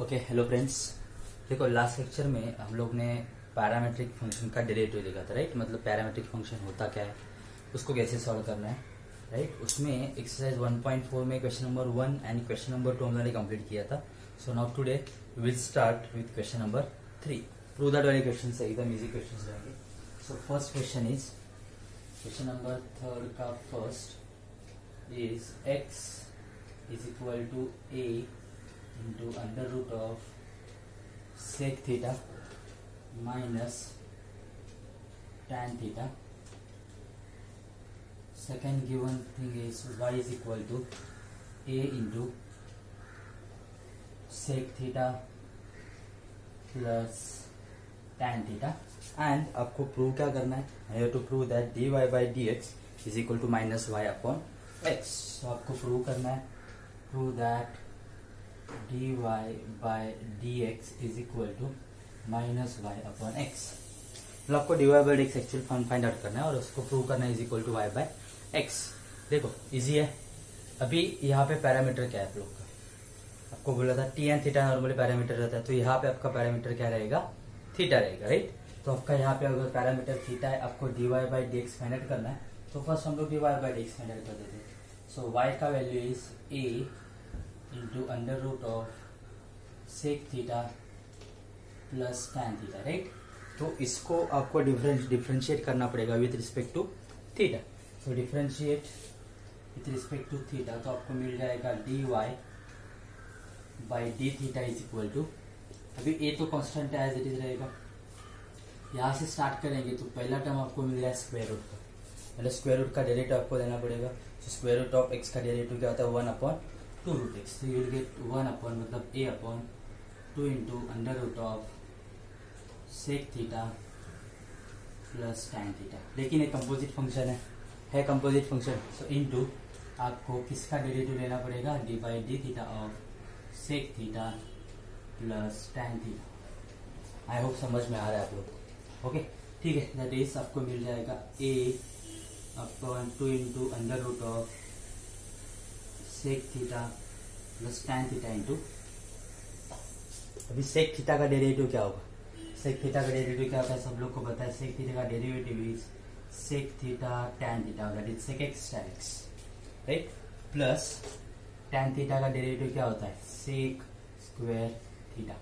Okay hello friends देखो last lecture में हम लोग ने पैरामेट्रिक फ़ंक्शन का डेरिवेटिव देखा था राइट मतलब पैरामेट्रिक फ़ंक्शन होता क्या है, उसको कैसे सॉल्व करना है राइट उसमें एक्सरसाइज 1.4 में question number one and question number two हम लोगों ने कंप्लीट किया था। So now today will start with question number three prove that वाले क्वेश्चन एकदम इजी क्वेश्चन रहेंगे। So first question is question number third का first is x is equal to a into under root of sec theta minus tan theta. Second given thing is y is equal to a into sec theta plus tan theta and आपको prove क्या करना है I have to prove that dy by dx is equal to minus y upon x so आपको prove करना है prove that dy by dx is equal to minus y upon x. मतलब आपको dy by dx actual form find out करना है और उसको prove करना है is equal to y by x. देखो इजी है। अभी यहाँ पे पैरामीटर क्या है आप लोग का? आपको बोला था T N theta normally parameter रहता है तो यहाँ पे आपका पैरामीटर क्या रहेगा? थीटा रहेगा राइट तो आपका यहाँ पे अगर पैरामीटर थीटा है, आपको d y by d x find out करना है। तो फ़र्स्ट हम लोग d y by d x find out कर देते हैं। सो वाई का value is a into under root of sec theta plus tan theta right तो इसको आपको डिफरेंस डिफरेंशिएट करना पड़ेगा with respect to theta so differentiate with respect to theta तो आपको मिल जाएगा d y by d theta is equal to अभी ए तो कांस्टेंट है एज इट इज़ रहेगा। यहाँ से स्टार्ट करेंगे तो पहला टर्म आपको मिल रहा है स्क्वायर रूट का। मतलब स्क्वायर रूट का डेरिवेटिव आपको देना पड़ेगा। तो स्क्वायर रूट ऑफ़ एक्स का डेरिवेटिव क्या होता है? One upon two root x so you will get one upon मतलब a upon two into under root of sec theta plus tan theta लेकिन एक कंपोजिट फ़ंक्शन है। है कंपोजिट फ़ंक्शन सो into आपको किसका डेरिवेटिव लेना पड़ेगा? D by d theta of sec theta plus tan theta I hope समझ में आ रहा है आप लोग। ओके ठीक है दैट इज़ आपको मिल जाएगा a upon two into under root of sec theta plus tan theta into अभी सेक थीटा का डेरिवेटिव क्या होगा? सेक थीटा का डेरिवेटिव क्या होता है? सब लोग को पता है सेक थीटा का derivative is sec theta tan theta that is sec x tan x right plus tan theta का डेरिवेटिव क्या होता है? Sec square theta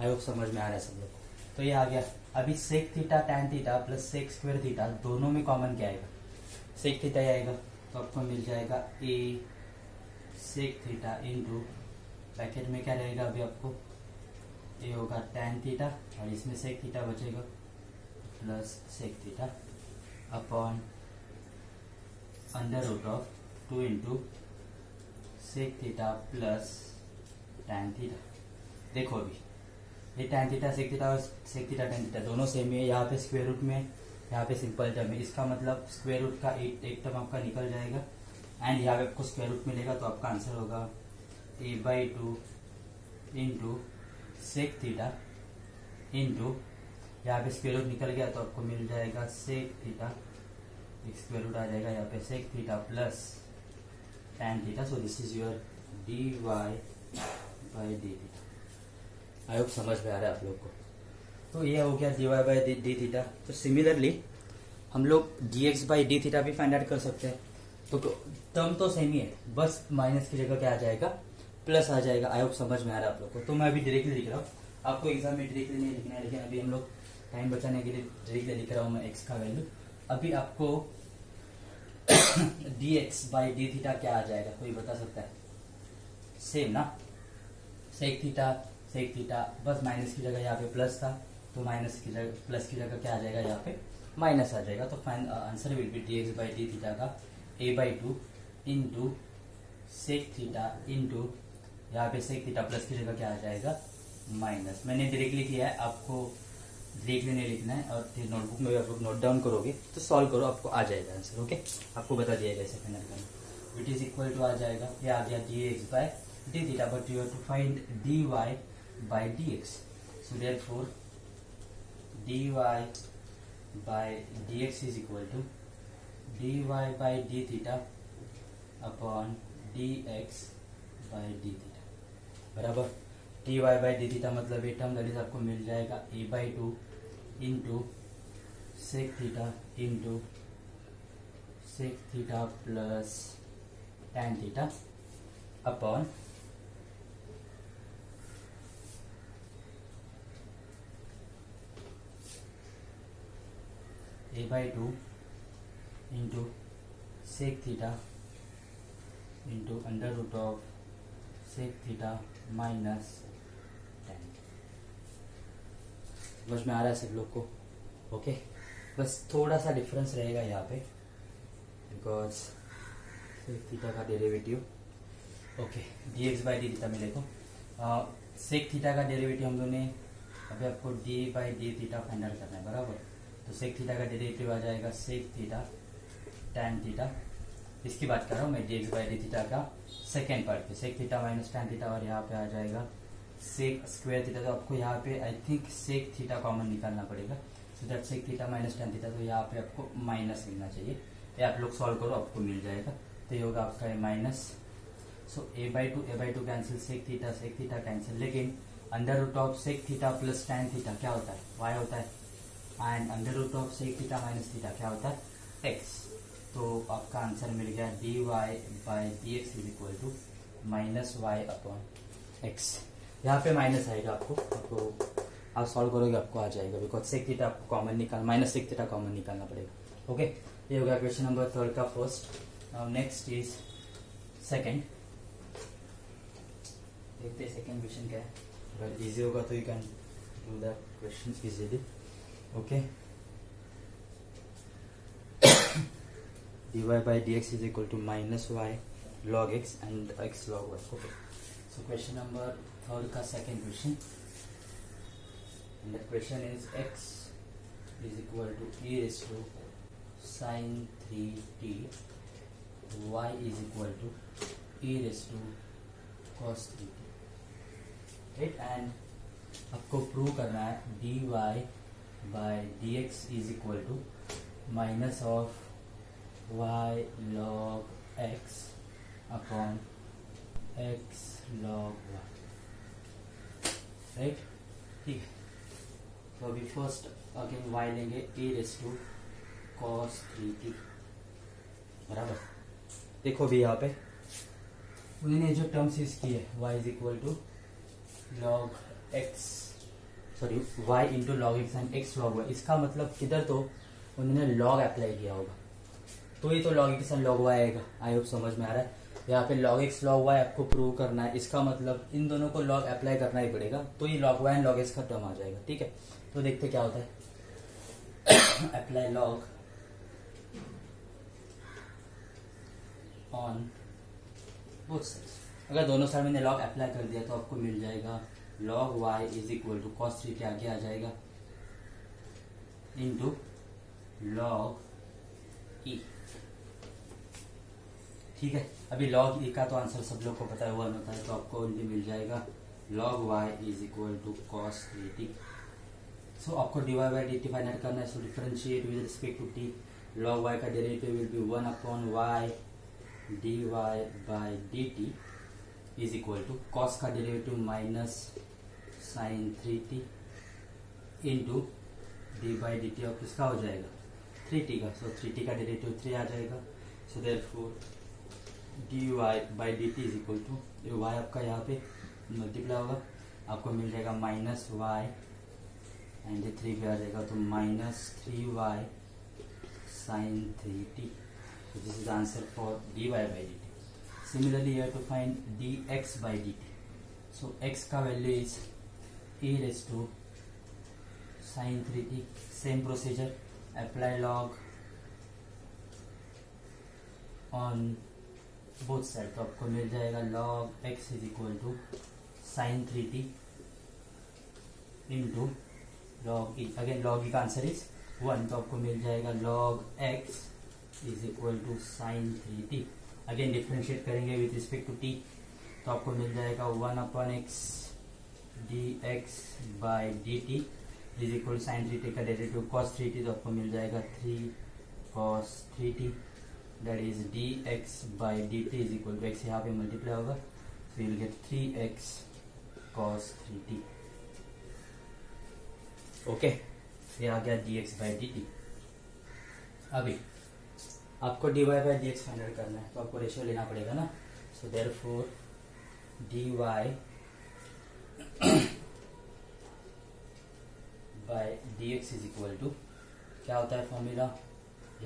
I hope समझ में आ रहा है सब लोग को। तो ये आ गया। अभी sec theta tan theta plus sec square theta दोनों में कॉमन क्या आएगा? सेक थीटा ही आएगा। तो आपको मिल जाएगा a sec theta into bracket में क्या रहेगा अभी आपको? ये होगा टैन थीटा और इसमें सेक थीटा बचेगा plus sec theta upon under root of two into sec theta plus tan theta देखो अभी, ये टैन थीटा सेक थीटा और सेक थीटा टैन थीटा दोनों सेम ही यहाँ पे स्क्वायर रूट में, यहाँ पे सिंपल टर्म है। इसका मतलब स्क्वायर रूट का एक टर्म आपका निकल जाएगा। एंड यहाँ पे आपको स्क्वायर रूट मिलेगा तो आपका आंसर होगा a by two into sec theta into यहाँ पे स्क्वायर रूट निकल गया तो आपको मिल जाएगा सेक थीटा एक स्क्वायर रूट आ जाएगा यहाँ पे sec theta plus tan theta so this is your d y by d theta I hope समझ में आ रहा है आप लोग को। तो ये हो गया d y by d theta तो सिमिलरली हम लोग d x by d theta भी फाइंड आउट कर सकते हैं। तो टर्म तो सेम ही है। बस माइनस की जगह क्या आ जाएगा? प्लस आ जाएगा। आई होप समझ में आ रहा है आप लोग को। तो मैं अभी डायरेक्टली लिख रहा हूँ। आपको एग्ज़ाम में डायरेक्टली नहीं लिखना है, लेकिन अभी हम लोग टाइम बचाने के लिए डायरेक्टली लिख रहा हूँ मैं एक्स का वैल्यू अभी आपको d x by d theta क्या आ जाएगा? कोई बता सकता है? सेम ना? सेक थीटा सेक थीटा बस माइनस की जगह यहाँ पे प्लस था तो माइनस की जगह प्लस की जगह क्या आ जाएगा यहाँ पे? माइनस आ जाएगा। तो fine answer will be d x by d theta का a by two into sec theta into यहाँ पे सेक थीटा प्लस की जगह क्या आ जाएगा? माइनस मैंने डायरेक्टली किया है, आपको डायरेक्टली नहीं लिखना है और फिर नोटबुक में आप लोग नोट डाउन करोगे तो सॉल्व करो, आपको आ जाएगा आंसर ओके आपको बता दिया जाए सेकंड करना इट इज़ इक्वल टू आ जाएगा। ये आ गया d x by d theta but you have to find d y by d x so therefore dy is equal to d y dy d d theta d x by d theta बराबर? D y by d theta मतलब ये term is आपको मिल जाएगा a by two into sec theta into sec theta plus tan theta upon a by 2 into sec theta into under root of sec theta minus 10 बस में आ रहा है सब लोग को? Okay okay? बस थोड़ा सा डिफरेंस रहेगा यहाँ पे बिकॉज़ सेक थीटा का derivative okay d x by d theta में देखो। सेक थीटा का डेरिवेटिव हम लोगों ने अभी आपको d by d theta find out करना है, बराबर? तो सेक थीटा का डेरिवेटिव आ जाएगा सेक थीटा टैन थीटा इसकी बात कर रहा हूँ, मैं d x by d theta का सेकेंड पार्ट पे sec theta minus tan theta और यहाँ पे आ जाएगा। सेक स्क्वायर थीटा तो आपको यहाँ पे I think sec theta common निकालना पड़ेगा। So that sec theta minus tan theta तो यहाँ पे आपको माइनस लिखना चाहिए। ये आप लोग सॉल्व करो, आपको मिल जाएगा। तो ये होगा आपका minus so a by two a by two cancel sec theta sec theta cancel लेकिन under root of sec theta plus tan theta क्या होता है? वाई होता है। And under root of sec theta minus theta क्या होता है? X तो आपका आंसर मिल गया d y by d x is equal to minus y upon x यहाँ पे माइनस आएगा आपको। आपको, आप सॉल्व करोगे, आपको आ जाएगा। बिकॉज़ सेक थीटा आपको कॉमन निकाल माइनस सेक थीटा कॉमन निकालना पड़ेगा। ओके ये हो गया क्वेश्चन नंबर थर्ड का फ़र्स्ट नेक्स्ट इज़ सेकेंड देखते सेकेंड क्वेश्चन क्या है। अगर इजी होगा तो you can do that question easily okay? Dy by dx is equal to minus y log x and x log y okay so question number third ka second question and the question is x is equal to e raised to sine 3t y is equal to e raised to cos 3t right and आपको prove करना है dy by dx is equal to minus of y log x upon x log y. Right ठीक है। तो अभी first again y लेंगे a raise to cos three t बराबर? देखो भी यहाँ पे। उन्होंने जो टर्म्स यूज़ की है, y is equal to log x sorry y into log x and x log y इसका मतलब इधर तो उन्होंने लॉग अप्लाई किया होगा। तो ये तो log x and log y आएगा आई होप समझ में आ रहा है। यहाँ पे लॉग एक्स लॉग वाई आपको प्रूव करना है। इसका मतलब इन दोनों को लॉग अप्लाई करना ही पड़ेगा। तो ये log y and log x का टर्म आ जाएगा, ठीक है? तो देखते क्या होता है। Apply log on both side अगर दोनों साइड मैंने लॉग अप्लाई कर दिया तो आपको मिल जाएगा। Log y is equal to cos three के आगे आ जाएगा। इंटू लॉग ई ठीक है, अभी लॉग ई का तो आंसर सब लोग को पता है वन होता है तो आपको ओनली मिल जाएगा। Log y is equal to cos three t so आपको d y by d t find करना है so differentiate with respect to t log y का derivative will be one upon y d y by d t is equal to cos का derivative minus sine three t into d by d t और किसका हो जाएगा? Three T का। So three T का derivative three आ जाएगा। So therefore d y by d t is equal to ये वाई आपका यहाँ पे मल्टीप्लाई होगा आपको मिल जाएगा माइनस वाई एंड थ्री पे आ जाएगा तो minus three y sine three t this is answer for d y by d t Similarly, you have to find dx by dt. So x का value is e raised to sin 3t. Same procedure. Apply log on both sides. तो आपको मिल जाएगा log x is equal to sin 3t into log e Again log e का answer is one तो आपको मिल जाएगा log x is equal to sine three t again differentiate करेंगे विथ रिस्पेक्ट टू टी तो आपको मिल जाएगा one upon x d x by d t is equal sine three t का डेरिवेटिव कॉस थ्री टी तो आपको मिल जाएगा three cos three t d x by d t is equal to x यहाँ पे मल्टीप्लाई होगा तो will get three x cos three t okay ये आ गया बाई डी टी अभी, आपको y by d x find करना है तो आपको रेशियो लेना पड़ेगा ना? So therefore d y by d x is equal to क्या होता है फॉर्मूला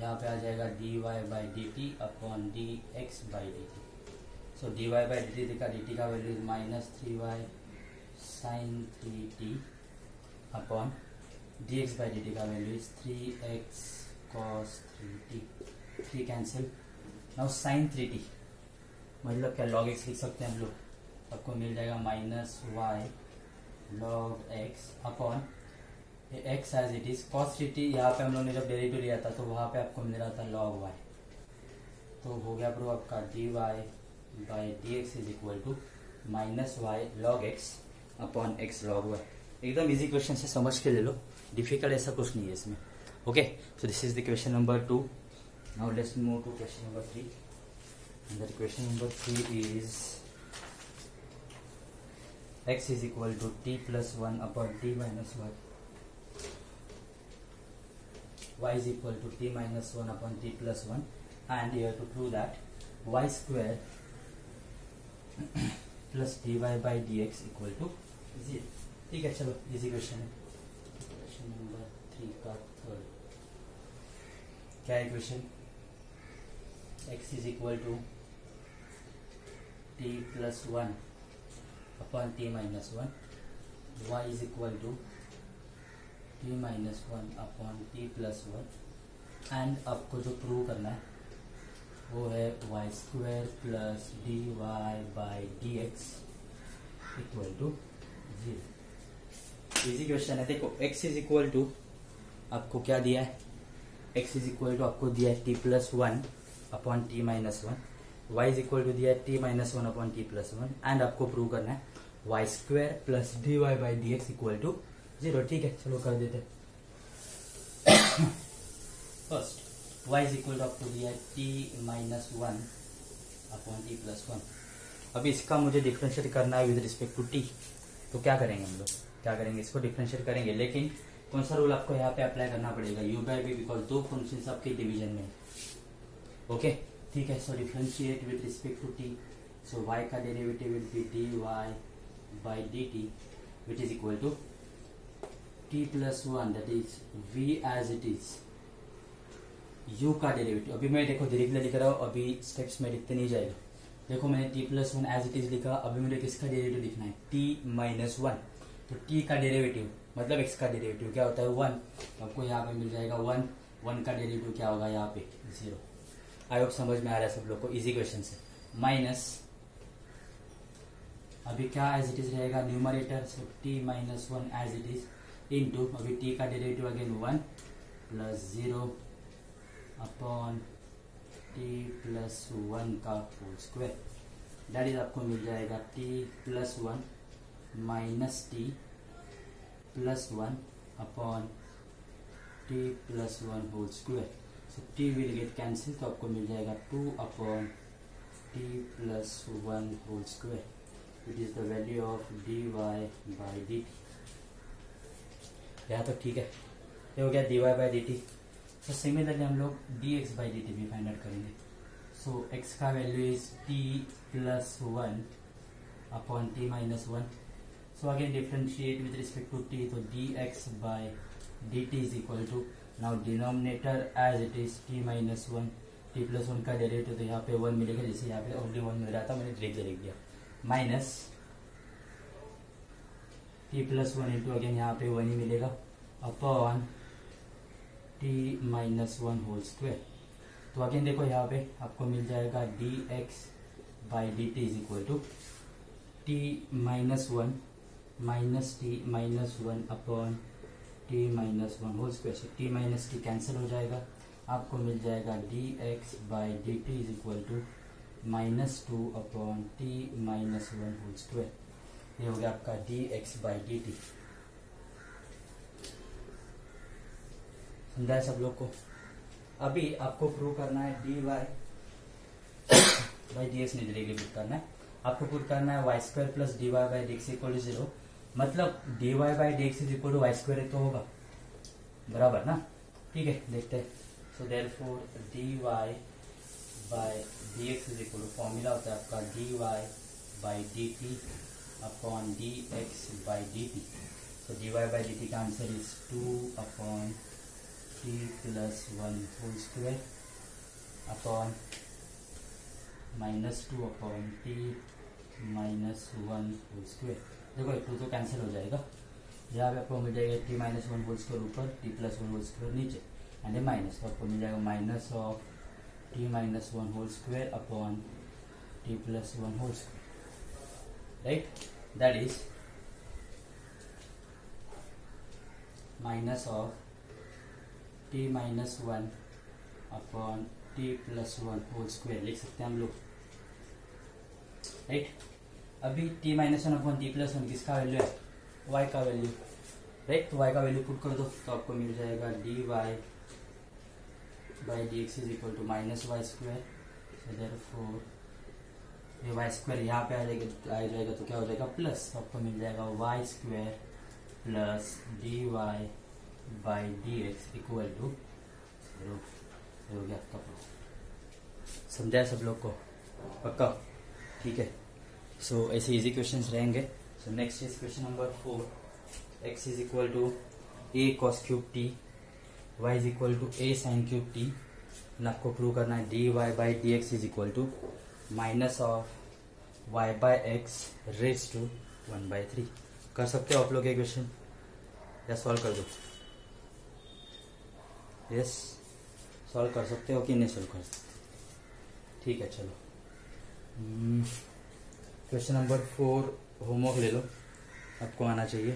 यहाँ पे आ जाएगा d y by d t upon d x by d t so d y by d t का डी टी का value is minus three y sine three t upon d x by d t का value is three x cos three t three cancel now sine three t मतलब क्या log x लिख सकते हैं हम लोग? आपको मिल जाएगा minus y log x upon x as it is cos three t यहाँ पे हम लोग ने जब डेरिवेटिव लिया था तो वहाँ पे आपको मिल रहा था लॉग वाई तो हो गया प्रो आपका d y by d x is equal to minus y log x upon x log y एकदम इजी क्वेश्चन से समझ के ले लो. डिफ़िकल्ट ऐसा कुछ नहीं है इसमें. Okay so this is the question number two now let's move to question number three the question number 3 is x is equal to t plus 1 upon t minus 1 y is equal to t minus 1 upon t plus 1 and you have to prove that y square plus dy by dx equal to 0 ठीक है चलो easy question है question number three का third क्या है question x is equal to t plus 1 upon t minus 1 y is equal to t minus 1 upon t plus 1 and आपको जो prove करना है, वो है y square plus d y by d x equal to zero easy question है। देखो, x is equal to आपको क्या दिया है? x इज़ इक्वल टू आपको दिया है t plus one upon t minus one y is equal to दिया है t minus one upon t plus one and आपको प्रूव करना है y square plus d y by d x equal to zero ठीक है, चलो कर देते first y is equal to आपको दिया t minus one upon t plus one अभी इसका मुझे डिफ्रेंशिएट करना है विद रिस्पेक्ट टू टी तो क्या करेंगे हम लोग? क्या करेंगे? इसको डिफ्रेंशिएट करेंगे। लेकिन कौन सा रूल आपको यहाँ पे अप्लाई करना पड़ेगा? यू बाई बी बिकॉज़ दो फ़ंक्शन आपके डिविजन में ओके ठीक है so differentiate with respect to t so y का derivative will be d y by d t which is equal to t plus one that is v as it is u का derivative अभी मैं देखो धीरे धीरे लिख रहा हूँ, अभी स्टेप्स में लिखते नहीं जाएगा। देखो मैंने t plus one as it is लिखा, अभी मुझे किसका डेरिवेटिव लिखना है? T माइनस वन तो t का डेरिवेटिव मतलब x का डेरिवेटिव क्या होता है? वन आपको यहाँ पे मिल जाएगा वन वन का डेरिवेटिव क्या होगा? यहाँ पे ज़ीरो आई होप समझ में आ रहा है सब लोग को इजी क्वेश्चन से। माइनस अभी क्या एज इट इज़ रहेगा? Numerator so t minus one as it is into अभी टी का derivative again one plus zero upon t plus one का होल स्क्वायर दैट इज़ आपको मिल जाएगा t plus one minus t plus one upon t plus one whole square so t will get cancel तो आपको मिल जाएगा two upon t plus one whole square it is the value of d y by d t यहाँ तक ठीक है। ये हो गया d y by d t तो सिमिलरली हम लोग d x by d t भी फाइंड आउट करेंगे। सो एक्स का value is t plus one upon t minus one so again differentiate with respect to t तो d x by d t is equal to now denominator as it is t minus one t plus one का derivative तो यहाँ पे one मिलेगा, जैसे यहाँ पे only one मिल रहा था, मैंने लिख लिख दिया। Minus t plus one into again यहाँ पे वन ही मिलेगा। Upon t minus one whole square तो अगेन देखो यहाँ पे आपको मिल जाएगा d x by d t is equal to t minus one minus t minus one upon t minus one whole square से टी माइनस टी कैंसिल हो जाएगा। आपको मिल जाएगा d x by d t is equal to minus two upon t minus one whole square ये हो गया आपका d x by d t समझा है सब लोग को? अभी आपको प्रूव करना है d y by d x नहीं डिलीट करना है। आपको पुट करना है y square plus d y by d x equal to zero मतलब d y by d x equal to y square तो होगा। बराबर ना? ठीक है, देखते हैं। So therefore d y by d x equal to formula होता है आपका d y by d t upon d x by d t तो d y by d t का answer is two upon t plus one whole square upon minus two upon t minus one whole square देखो two तो cancel हो जाएगा। यहाँ पे आपको मिल जाएगा t minus one whole square ऊपर t plus one whole square नीचे। एंड ए माइनस तो आपको मिल जाएगा minus of t minus one whole square upon t plus one whole square right that is minus of t minus one upon t plus one whole square लिख सकते हैं हम लोग राइट अभी t minus one upon t plus one किसका value है y का value right तो वाई का वैल्यू पुट कर दो तो आपको मिल जाएगा d y by d x is equal to minus y square for ये वाई स्क्वायर यहाँ पे आ जाएगा आ जाएगा तो क्या हो जाएगा? प्लस तो आपको मिल जाएगा y square plus d y by d x equal to zero हो गया आपका समझाए सब लोग को? पक्का? ठीक है. सो so, ऐसे इजी क्वेश्चंस रहेंगे. So next is question number four x is equal to a cos cube t y is equal to a sine cube t आपको प्रूव करना है d y by d x is equal to minus of y by x raise to one by three कर सकते हो आप लोग ये क्वेश्चन या सॉल्व कर दो? यस सॉल्व कर सकते हो कि नहीं सॉल्व कर सकते? ठीक है, चलो। क्वेश्चन नंबर फोर होमवर्क ले लो। आपको आना चाहिए।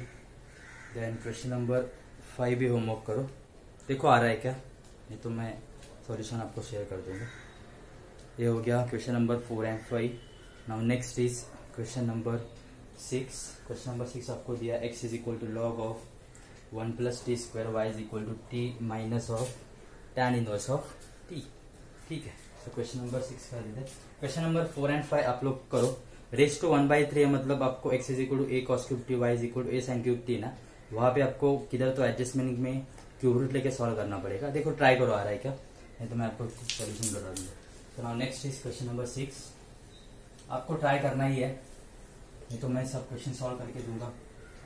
देन क्वेश्चन नंबर फाइव भी होमवर्क करो। देखो आ रहा है क्या? नहीं तो मैं सॉल्यूशन आपको शेयर कर दूँगा। ये हो गया question number four and five now next is question number six question number six आपको दिया x is equal to log of one plus t square y is equal to t minus of tan inverse of t ठीक है? तो question number six कर देते question number four and five आप लोग करो. Raise to one by three मतलब आपको x is equal to a cos cube t y is equal to a sine cube t ना? वहाँ पे आपको किधर तो एडजस्टमेंट में क्यूब रूट लेके सॉल्व करना पड़ेगा. देखो ट्राई करो आ रहा है क्या? नहीं तो मैं आपको सोल्यूशन बता दूँगा. तो now next is question number six आपको ट्राई करना ही है। नहीं तो मैं सब क्वेश्चन सॉल्व करके दूँगा।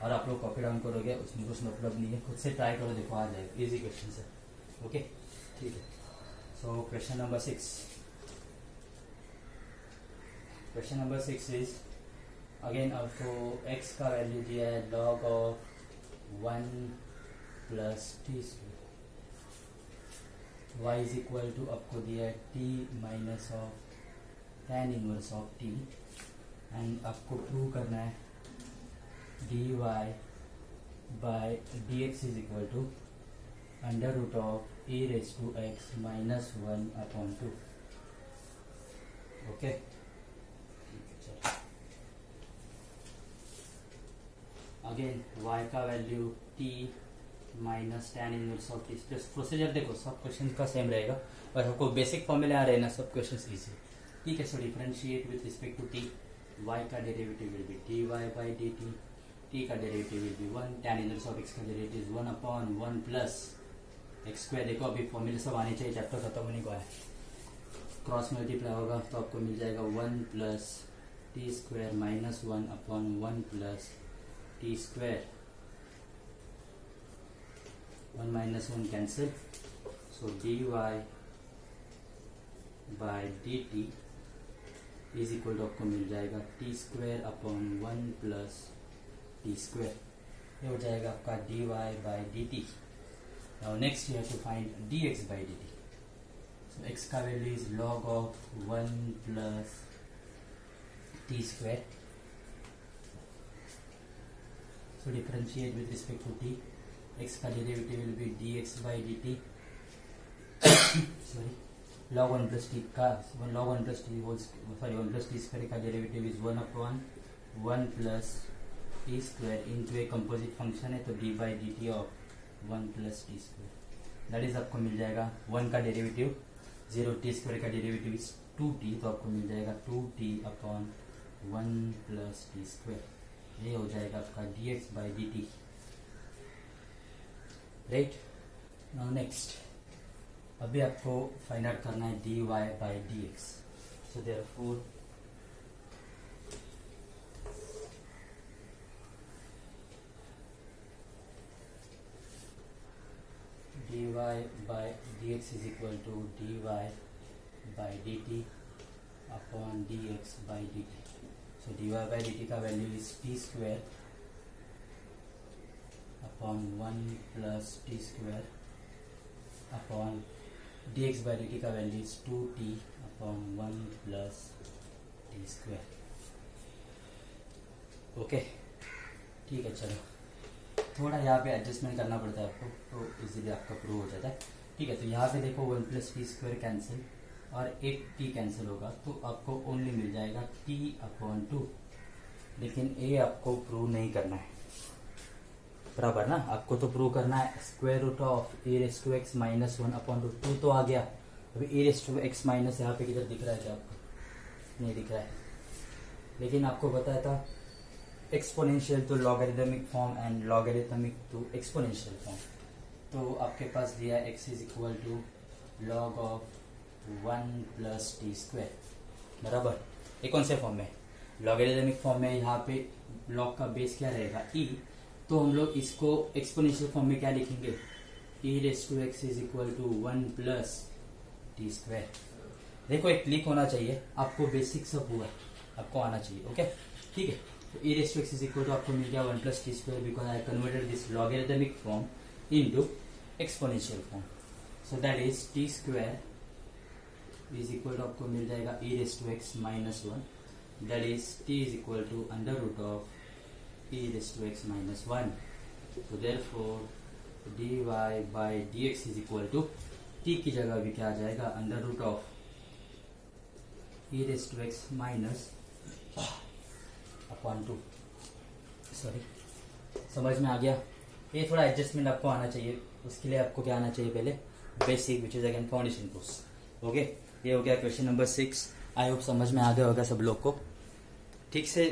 और आप लोग कॉपी डाउन करोगे उसमें कुछ मतलब नहीं है। खुद से ट्राई करो देखो आ जाएगा। इजी क्वेश्चन है। ओके ठीक है। So question number six question number six is again आपको एक्स का वैल्यू दिया है log of one plus t square y is equal to आपको दिया है t minus of ten inverse of t. And आपको प्रूव करना है dy y by d x is equal to under root of e raise to x minus one upon two okay again y का value t minus ten inverse of t plus procedure देखो, सब क्वेश्चन का same रहेगा। और आपको basic फॉर्मूले आ रहे हैं ना, सब क्वेश्चन इजी ठीक है so differentiate with respect to t. Y का derivative will be dy by d t t. का derivative will be one ten inverse of x का derivative one upon one plus x square देखो, अभी फॉर्मूले सब आने चाहिए चैप्टर खत्म होने को है क्रॉस मल्टीप्लाई होगा तो आपको मिल जाएगा one plus t square minus one upon one plus t square one minus one cancel. So d y by is equal to आपको मिल जाएगा t square upon one plus t square ये हो जाएगा आपका d y by d t now next you have to find d x by d t so x का value is log of one plus t square So, differentiate with respect to t. x का derivative will be dx by dt. Sorry log 1 plus t का one log 1 plus t whole sorry 1 plus t square का derivative is 1 upon 1 plus t square into a composite function है तो d by dt of 1 plus t square that is आपको मिल जाएगा 1 का derivative 0 t square का derivative is 2t तो आपको मिल जाएगा 2t upon 1 plus t square ये हो जाएगा आपका dx by dt. Right now next अभी आपको फाइंड आउट करना है d y by d x so therefore dy by dx is equal to dy by dt upon dx by dt. So dy by dt का value is t square upon one plus t square upon dx d t का value is two t upon one plus t square okay ठीक है, चलो। थोड़ा यहाँ पे adjustment करना पड़ता है आपको तो इजीली आपका प्रूव हो जाता है। ठीक है तो यहाँ पे देखो one plus t square cancel और एक टी कैंसिल होगा तो आपको ओनली मिल जाएगा टी अपॉन टू लेकिन ये आपको प्रूव नहीं करना है। बराबर ना? आपको तो प्रूव करना है square root of e raise to x minus one upon root two तो आ गया। अभी e raise to x minus यहाँ पे किधर दिख रहा है क्या आपको नहीं दिख रहा है। लेकिन आपको बताया था exponential to logarithmic form and logarithmic to exponential form तो आपके पास दिया x is equal to log of one plus t square बराबर? ये कौन से फॉर्म में लॉगरिदमिक फॉर्म में यहाँ पे लॉग का बेस क्या रहेगा? ई e, तो हम लोग इसको एक्सपोनेंशियल फॉर्म में क्या लिखेंगे? E raise to x is equal to one plus t square देखो, एक क्लिक होना चाहिए। आपको बेसिक सब हुआ आपको आना चाहिए ओके ठीक है? तो e raised to x is equal to आपको मिल गया one plus t square because I converted this logarithmic form into exponential form so that is t square is equal to आपको मिल जाएगा e raised to x minus one that is t is equal to under root of e raised to x minus 1 so therefore, dy by dx is equal to t की जगह भी क्या आ जाएगा? Under root of e raised to x minus upon two sorry समझ में आ गया? ये थोड़ा एडजस्टमेंट आपको आना चाहिए। उसके लिए आपको क्या आना चाहिए पहले? Basic which is again foundation course okay ये हो गया question number six I hope समझ में आ गया होगा सब लोग को। ठीक से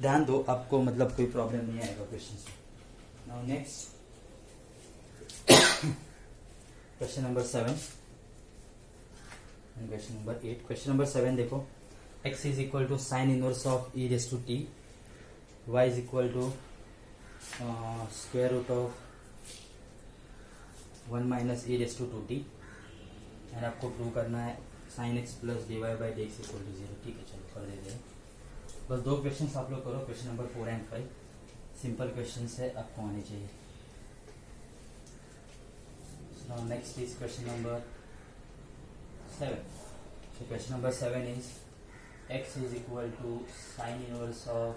ध्यान दो आपको मतलब कोई प्रॉब्लम नहीं आएगा क्वेश्चन से now next question number seven question number eight question number seven देखो। X is equal to sine inverse of e raised to t. Y is equal to uh, square root of 1 minus e raised to 2t and आपको prove करना है sine x plus d y by d x equal to zero ठीक है चलो कर देते हैं। बस दो क्वेश्चन आप लोग करो question number four and five simple question है, आपको आने चाहिए। Next is question number seven question number 7 is, x is equal to sine inverse of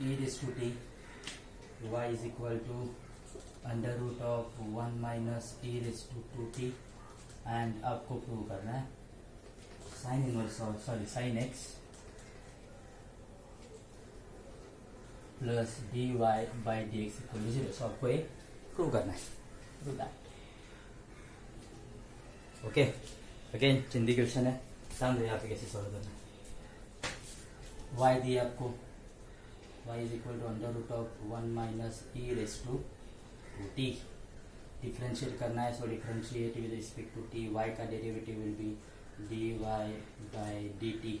e raised to t. y is equal to under root of one minus e raise to two t and आपको prove करना है। Sine inverse of sorry sine x plus d y by d x equal to zero so आपको ये prove करना है। Prove that okay again चिंदी question है। ध्यान दो यहाँ पे कैसे सॉल्व करना है। Y दिया आपको। Y is equal to under root of one minus e raise to two t differentiate करना है। So differentiate with respect to t y का derivative will be d y by d t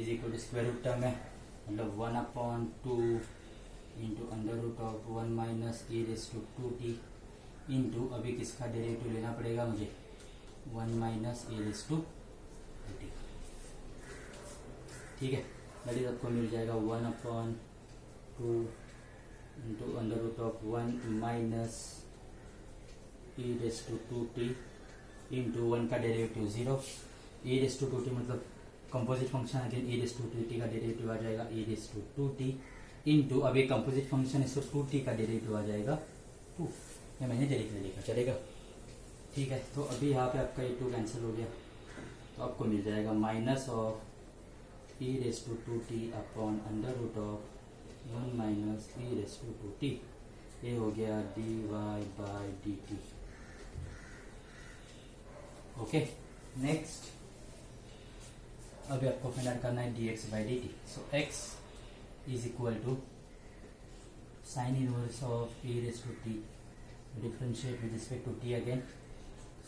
is equal to square root term है। मतलब one upon two into under root of one minus e raise to two t into अभी किसका derivative लेना पड़ेगा मुझे? One minus e raise to two t ठीक है? That is आपको मिल जाएगा one upon two into under root of one minus e raise to two t into one का derivative zero e raise to two t मतलब composite function again e raise to two t का derivative आ जाएगा e raise to two t into अब एक composite function है so two t का derivative आ जाएगा टू ये मैंने डेरिवेटिव लिखा चलेगा? ठीक है तो अभी यहाँ पे आपका ये टू कैंसिल हो गया। तो आपको मिल जाएगा minus of e raised to 2t upon under root of one minus e raise to two t ये हो गया d y by d t okay next अभी आपको फाइंड करना है d x by d t so x is equal to sine inverse of e raise to t differentiate with respect to t again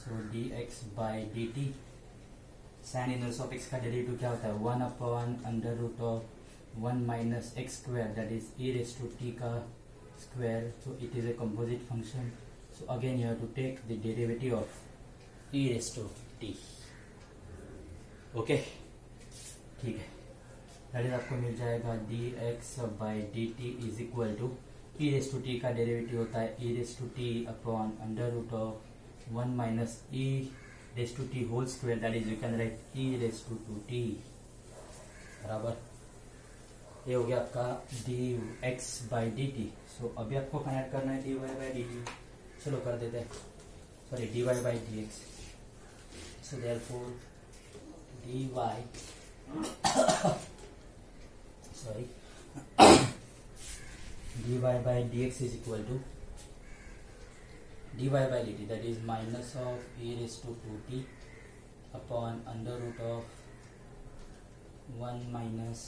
so d x by d t sine inverse of x का derivative क्या होता है? One upon under root of one minus x square that is e raise to t का square. So, it is a composite function. So, again you have to take the derivative of e raised to t. Okay? ठीक है। That is आपको मिल जाएगा d x by d t is equal to e raise to t का derivative होता है। E raise to t upon under root of one minus e raise to t whole square that is you can write e raise to two t बराबर। ये हो गया आपका d x by d t so अभी आपको connect करना है d y by d t चलो कर देते हैं। Sorry d y by d x so therefore d y y by d x is equal to dy by dt that is minus of e raised to 2t upon under root of 1 minus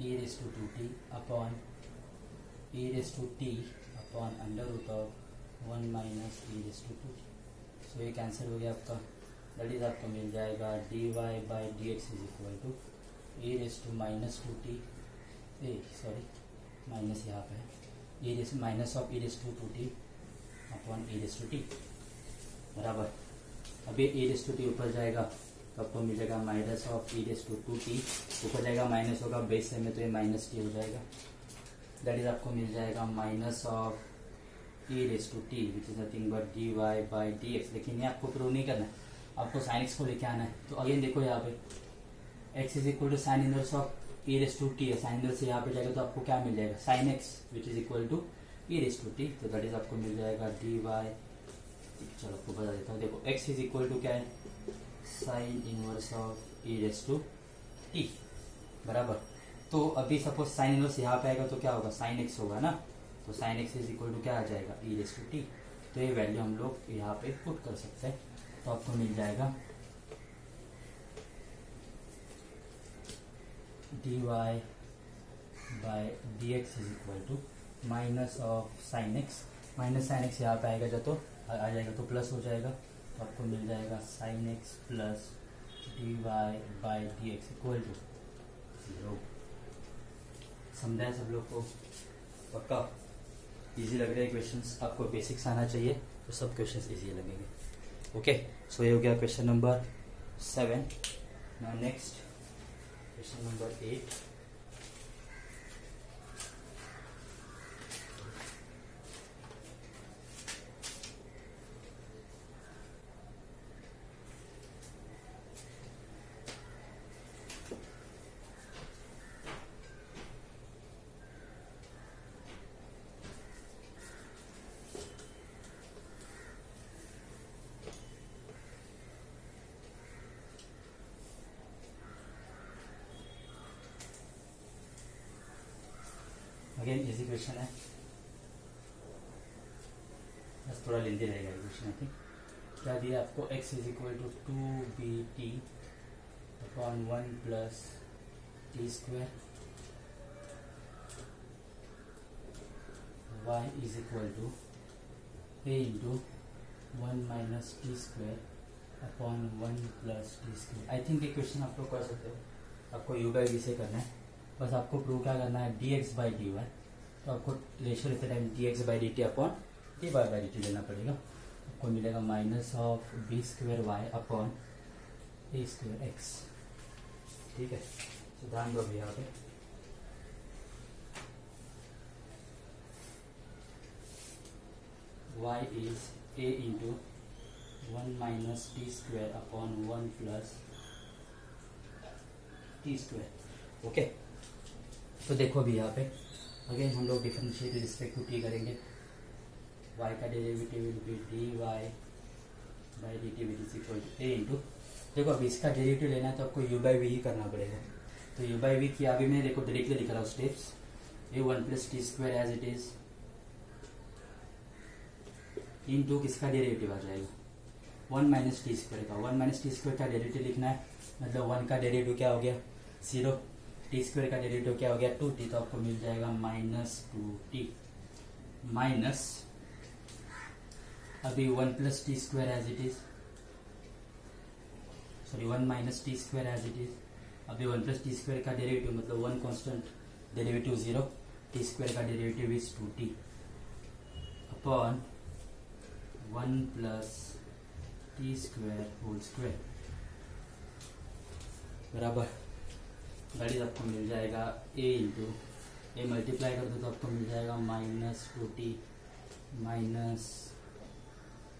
e raised to 2t upon e raised to t upon under root of 1 minus e raised to 2t so ये cancel हो गया आपका that is आपको मिल जाएगा d y by d x is equal to e raise to minus two t e sorry minus यहाँ पे है। E raise minus of e raise to two t upon e raise to t बराबर। अभी ए raise to t ऊपर जाएगा तो आपको मिल जाएगा minus of e raise to two t ऊपर जाएगा माइनस होगा बेस से में तो ये माइनस टी हो जाएगा। दैट इज़ आपको मिल जाएगा minus of e raise to t which is nothing but d y by d x लेकिन ये आपको प्रूव नहीं करना है। आपको साइन एक्स को लेके आना है। तो अगेन देखो यहाँ पे। X is equal to sine inverse of e raise to t है। साइन इनवर्स यहाँ पे जाएगा तो आपको क्या मिल जाएगा? Sine x which is equal to e raise to t तो दैट इज़ आपको मिल जाएगा डी वाई चलो आपको बता देता हूँ। देखो एक्स इज़ इक्वल टू क्या है? Sine inverse of e raise to t बराबर। तो अभी सपोज़ साइन इनवर्स यहाँ पे आएगा तो क्या होगा? साइन एक्स होगा ना? तो sine x is equal to क्या आ जाएगा? ई रेस टू टी तो ये वैल्यू हम लोग यहाँ पे पुट कर सकते हैं। तो आपको मिल जाएगा। D y by d x is equal to minus of sine x minus sine x यहाँ पे आएगा जब तो आ जाएगा तो प्लस हो जाएगा। तो आपको मिल जाएगा sine x plus d y by d x equal to zero समझाए सब लोग को? पक्का? इजी लग रहे हैं क्वेश्चंस आपको बेसिक्स आना चाहिए तो सब क्वेश्चंस इजी लगेंगे। ओके सो ये हो गया question number seven next question number eight again easy question है। बस थोड़ा लेंदी रहेगा क्वेश्चन आई थिंक क्या दिया आपको? X is equal to two b t upon one plus t square y is equal to a into one minus t square upon one plus t square I think ये question आप लोग कर सकते हो। आपको यू बाई से करना है। बस आपको प्रूव क्या करना है? बाई डी वाई तो आपको रेशियो लेते time D x by D T upon d Y by D t लेना पड़ेगा। आपको मिलेगा minus of B square Y upon A square x ठीक है? तो ध्यान दो भैया पे y is a into 1 minus t square upon 1 plus t square okay तो देखो अभी यहाँ पे। अगेन हम लोग डिफरेंशिएट रिस्पेक्ट टू टी करेंगे. Y का derivative will be d y by d t will is equal to a into देखो, अब इसका डेरिवेटिव लेना है तो आपको यू बाई वी ही करना पड़ेगा. तो यू बाई वी किया अभी मैं देखो डायरेक्टली लिख रहा हूँ steps a one plus t square as it is into किसका डेरिवेटिव आ जाएगा? वन माइनस टी स्क्वायर का. वन माइनस टी स्क्वायर का डेरिवेटिव लिखना है. मतलब वन का डेरिवेटिव क्या हो गया? ज़ीरो टी स्क्वायर का डेरिवेटिव क्या हो गया? टू टी तो आपको मिल जाएगा माइनस टू टी माइनस अभी one plus t square as it is sorry one minus t square as it is अभी वन प्लस टी स्क्वायर का डेरिवेटिव मतलब one constant derivative zero t square का derivative is two t upon one plus t square whole square बराबर। गाड़ी आपको मिल जाएगा a into a multiply कर दो तो आपको मिल जाएगा minus two t minus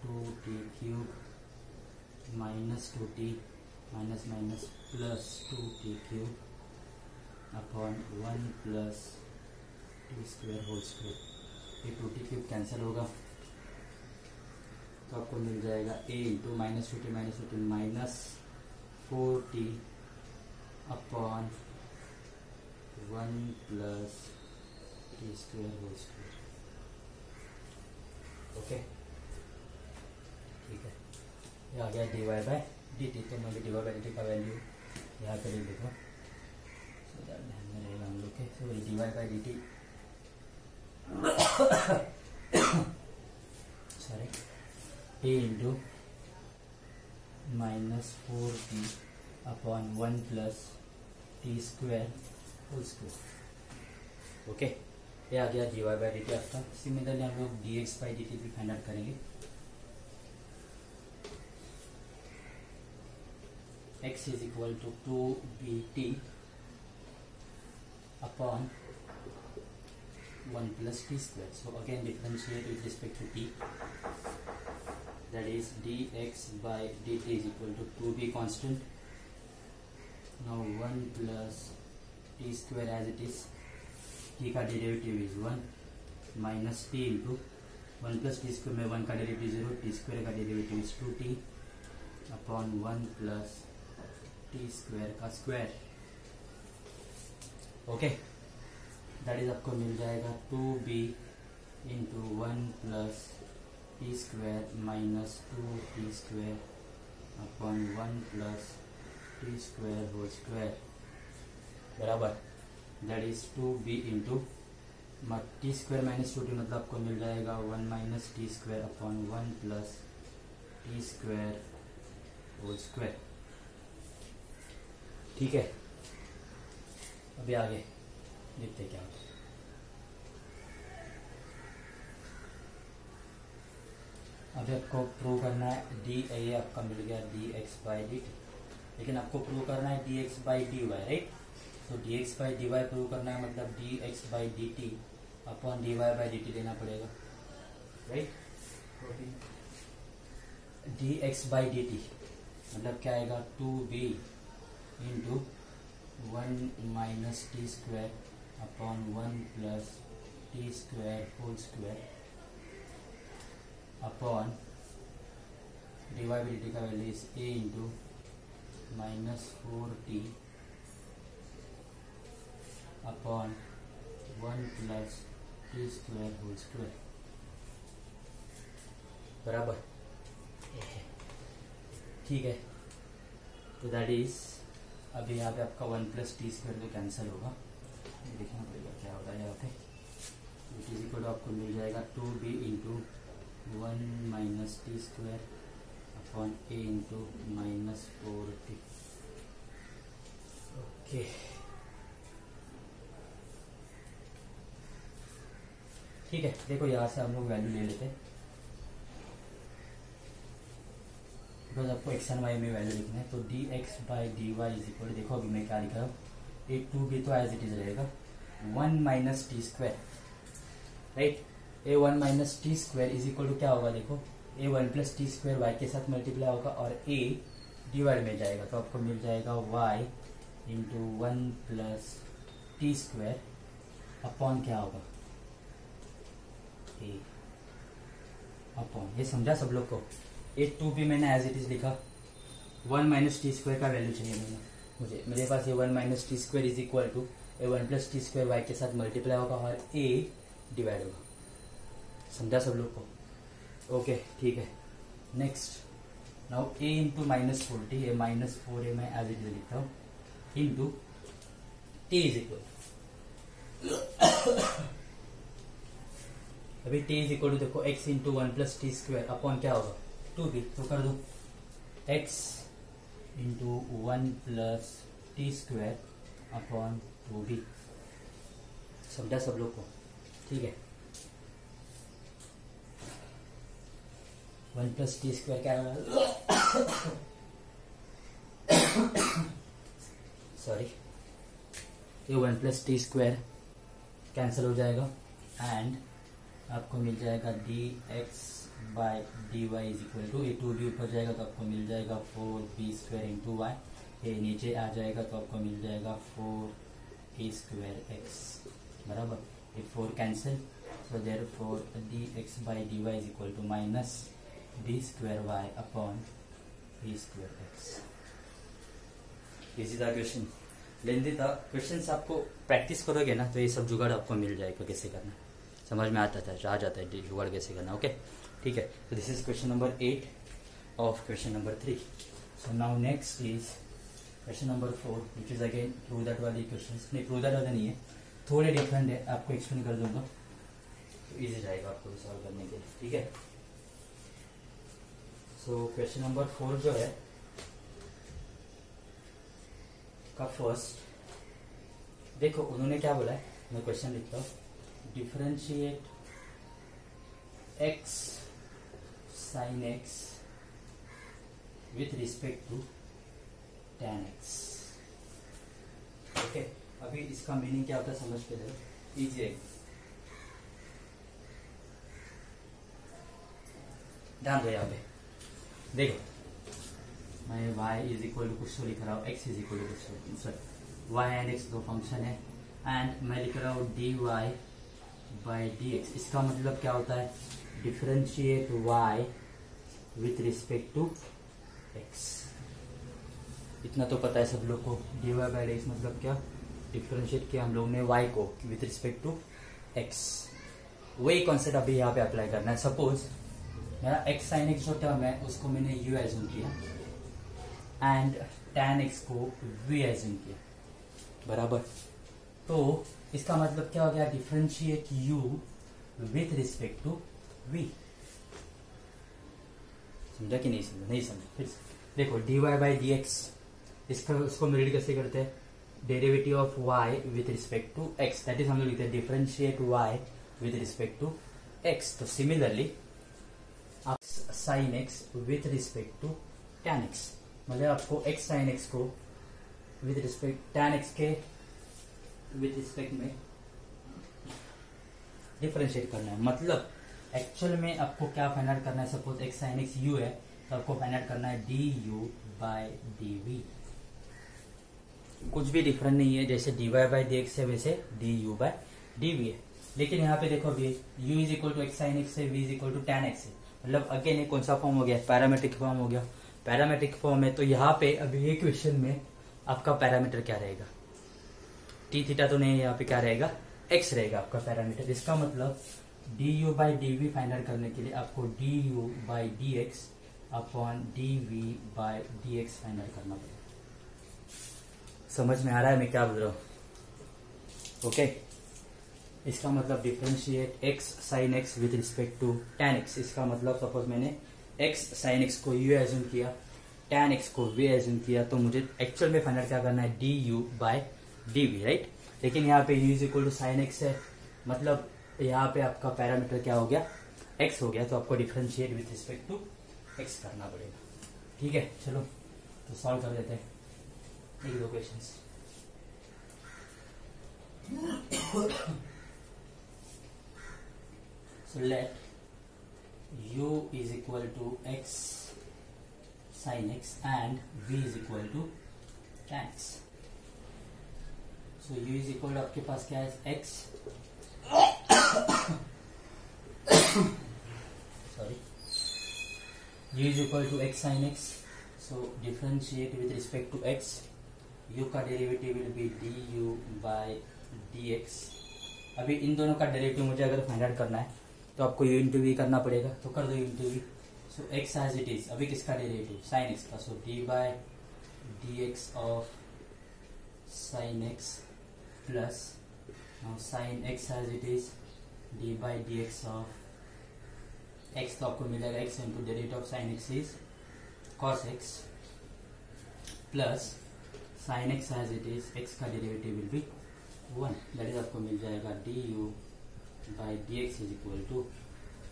two t cube minus two t minus minus plus two t cube upon one plus two square whole square ये टू टी क्यूब कैंसिल होगा। तो आपको मिल जाएगा a into minus two t minus two t minus four t upon one plus t square whole square okay ठीक है। ये आ गया d y by d t तो मैं डी वाई बाई डी का वैल्यू यहाँ पे लिख देता दैट ध्यान में रहेगा हम लोग के। D y by d t sorry t into minus four t upon one plus t square whole square okay ये आ गया जी वाई बाई डी टी आपका। सिमिलरली हम लोग d x by d t भी फाइंड आउट करेंगे। X is equal to two b t upon one plus t square so again differentiate with respect to t that is d x by d t is equal to two b constant Now 1 plus t square as it is. t का derivative is 1 minus t into one plus t square में one का derivative zero t square का derivative is two t upon one plus t square का square okay that is आपको मिल जाएगा two b into one plus t square minus two t square upon one plus t square whole square बराबर? That is two b into t square minus two t मतलब आपको मिल जाएगा one minus t square upon one plus t square whole square ठीक है? अभी आगे देखते क्या होता अभी आपको प्रूव करना है डी ए आपका मिल गया d x by d t लेकिन आपको प्रूव करना है x by d y right तो d x by d y prove करना है मतलब d x by d t upon d y by d t लेना पड़ेगा right d x by d t मतलब क्या आएगा? Two b into one minus t square upon one plus t square whole square upon d y by d t का value is a into minus four t upon one plus t square whole square बराबर? ठीक है। तो that is अभी यहाँ पे आपका one plus t square तो कैंसिल होगा। देखना पड़ेगा क्या होता है यहाँ पे। इट इज़ आपको मिल जाएगा two b into one minus t square a into minus four t okay ठीक है, देखो यहाँ से हम लोग वैल्यू ले लेते हैं। बिकॉज़ आपको एक्स एंड वाई में वैल्यू लिखना है तो d x by d y is equal देखो अभी मैं क्या लिख रहा हूँ। ए टू भी तो एज इट इज़ रहेगा। One minus t square right a one minus t square is equal to क्या होगा, देखो? A one plus t square y के साथ मल्टीप्लाई होगा और ए डिवाइड में जाएगा तो आपको मिल जाएगा y into one plus t square upon क्या होगा? ए अपॉन ये समझा सब लोग को? ए टू भी मैंने एज इट इज़ लिखा। वन माइनस टी स्क्वायर का वैल्यू चाहिए मैंने। मुझे, मेरे पास ये one minus t square is equal to a one plus t square y के साथ मल्टीप्लाई होगा और ए डिवाइड होगा। समझा सब लोग को? ओके ठीक है. Next now a into minus forty a minus four a मैं एज इट लिखता हूँ. इंटू टी इज़ इक्वल अभी टी इज़ इक्वल टू देखो x into one plus t square upon क्या होगा? टू बी तो कर दो. X into one plus t square upon two b समझा सब लोग को? ठीक है. वन प्लस टी स्क्वायर क्या सॉरी, ये one plus t square cancel हो जाएगा एंड आपको मिल जाएगा d x by d y is equal to a two b ऊपर जाएगा तो आपको मिल जाएगा four b square into y ये नीचे आ जाएगा तो आपको मिल जाएगा फोर ए स्क्वायर एक्स बराबर? ये four cancel so there four d x by d y is equal to minus d square y upon b square x easy था क्वेश्चन लेंदी था क्वेश्चन आपको प्रैक्टिस करोगे ना तो ये सब जुगाड़ आपको मिल जाएगा कैसे करना। समझ में आता था आ जाता है जुगाड़ कैसे करना ओके ठीक है तो this is question number eight of question number three so now next is question number four which is again prove that वाली क्वेश्चन नहीं प्रूव दैट वाला नहीं है, थोड़े डिफरेंट है, आपको एक्सप्लेन कर दूँगा। तो इजी जाएगा आपको सॉल्व करने के लिए, ठीक है? सो क्वेश्चन नंबर फोर जो है, का फ़र्स्ट देखो, उन्होंने क्या बोला है? मैं क्वेश्चन लिखता हूँ। Differentiate x sine x with respect to tan x okay अभी इसका मीनिंग क्या होता है समझ के लिए इजी ध्यान दो यहाँ पे। देखो। मैं y इज़ इक्वल टू कुछ तो लिख रहा हूँ, x इज़ इक्वल टू कुछ सॉरी y एंड x दो फ़ंक्शन है। एंड मैं लिख रहा हूँ d y by d x इसका मतलब क्या होता है? Differentiate y with respect to x इतना तो पता है सब लोग को। D y by d x मतलब क्या? डिफ्रेंशिएट किया हम लोग ने y को विथ रिस्पेक्ट टू x वही कॉन्सेप्ट अभी यहाँ पे अप्लाई करना है। सपोज़ मेरा x साइन एक्स जो टर्म है उसको मैंने u एज्यूम किया। एंड tan x को v एज्यूम किया। बराबर। तो इसका मतलब क्या हो गया? Differentiate u with respect to v समझा कि नहीं समझा? नहीं समझा। फिर देखो d y by d x इसका, उसको हम रीड कैसे करते हैं? Derivative of y with respect to x that is हम लोग लिखते हैं differentiate y with respect to x तो similarly sine x with respect to tan x मतलब आपको एक्स साइन एक्स को विथ रिस्पेक्ट tan एक्स के विथ रिस्पेक्ट में डिफरेंशिएट करना है। मतलब एक्चुअल में आपको क्या फाइंड आउट करना है? Suppose x sine x u है तो आपको फाइंड आउट करना है d u by d v कुछ भी डिफरेंट नहीं है, जैसे d y by d x है, वैसे d u by d v है। लेकिन यहाँ पे देखो अभी u is equal to x sine x है, v is equal to tan x है। मतलब अगेन ये कौन सा फॉर्म हो गया? पैरामेट्रिक फॉर्म हो गया। पैरामेट्रिक फॉर्म है तो यहाँ पे अभी ये क्वेश्चन में आपका पैरामीटर क्या रहेगा? टी थीटा तो नहीं यहाँ पे क्या रहेगा? एक्स रहेगा आपका पैरामीटर इसका मतलब d u by d v find out करने के लिए आपको d u by d x upon d v by d x find out करना पड़ेगा। समझ में आ रहा है मैं क्या बोल रहा हूँ? ओके इसका मतलब differentiate x sine x with respect to tan x इसका मतलब सपोज़ मैंने एक्स साइन एक्स को यू एज्यूम किया टेन एक्स को वी एज्यूम किया तो मुझे एक्चुअल में आउट क्या करना है? D u by d v right लेकिन यहाँ पे u is equal to sine x है। मतलब यहाँ पे आपका पैरामीटर क्या हो गया? एक्स हो गया तो आपको differentiate with respect to x करना पड़ेगा। ठीक है? चलो तो सॉल्व कर देते हैं। एक दो question so let u is equal to x sin x and v is equal to tan x so u is equal to आपके पास क्या है x sorry u is equal to x sin x so differentiate with respect to x u का derivative will be du by dx अभी इन दोनों का derivative मुझे अगर फाइंड आउट करना है तो आपको यू इंटू करना पड़ेगा। तो कर दो u into so x as it is अभी किसका डेरिवेटिव साइन एक्स का। So d by d x of sine x plus sine x as it is d by d x of x तो आपको मिलेगा। X into the of sine x is cos x plus sine x as it is x का derivative will be one that is आपको मिल जाएगा। D u d x is equal to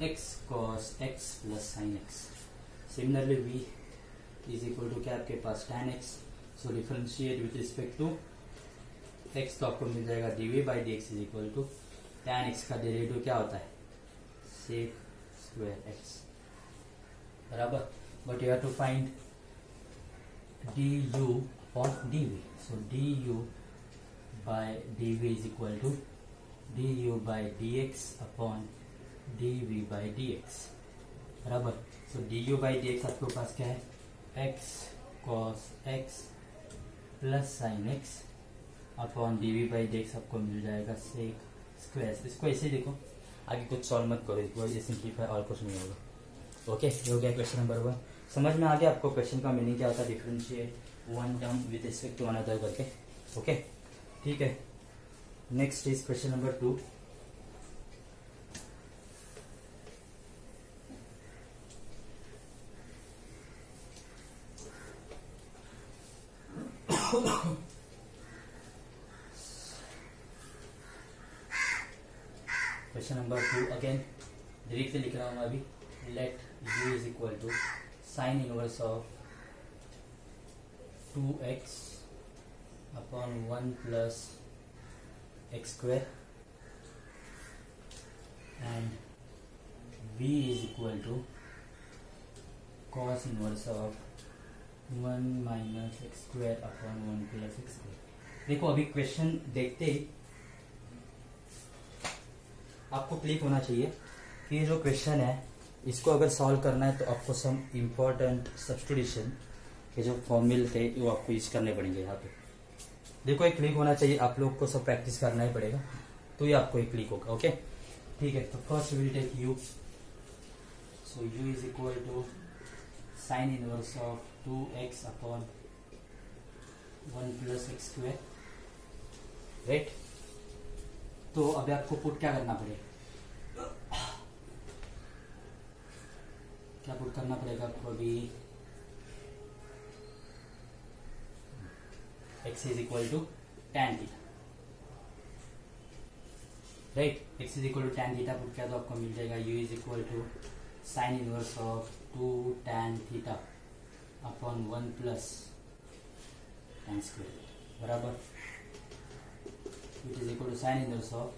x cos x plus sine x similarly v is equal to क्या आपके पास tan x so differentiate with respect to x तो आपको मिल जाएगा v by d x is equal to tan x का derivative क्या होता है? सेक स्क्वायर एक्स बराबर? But you have to find d u और d v so d u by d v is equal to by d x upon by d x बराबर? So by D x आपके पास क्या है? X cos x plus sine x upon d v by d x आपको मिल जाएगा sec square इसको ऐसे ही देखो। आगे कुछ सॉल्व मत करो इसको ये सिंप्लीफाई और कुछ नहीं होगा। ओके ये हो गया क्वेश्चन नंबर वन समझ में आ गया आपको क्वेश्चन का मीनिंग क्या होता है? Differentiate one term with respect to another करके। ओके ठीक है? Next is question number two question number two again directly लिख रहा हूँ अभी. Let u is equal to sine inverse of two x upon one plus x square and v is equal to cos inverse of one minus x square upon one plus x square देखो, अभी question देखते ही आपको click होना चाहिए कि जो question है, इसको अगर सॉल्व करना है तो आपको सम इम्पोर्टेंट सब्सटीट्यूशन के जो फॉर्मूल थे, वो आपको यूज़ करने पड़ेंगे यहाँ पे। देखो, एक क्लिक होना चाहिए। आप लोग को सब प्रैक्टिस करना ही पड़ेगा। तो ये आपको एक क्लिक होगा ओके ठीक है तो first will take u so u is equal to sine inverse of two x upon one plus x square right तो अभी आपको पुट क्या करना पड़ेगा? क्या पुट करना पड़ेगा आपको अभी? X is equal to tan theta right x is equal to tan theta put किया तो आपको मिल जाएगा? u is equal to sine inverse of two tan theta upon one plus tan square बराबर? which is equal to sin inverse of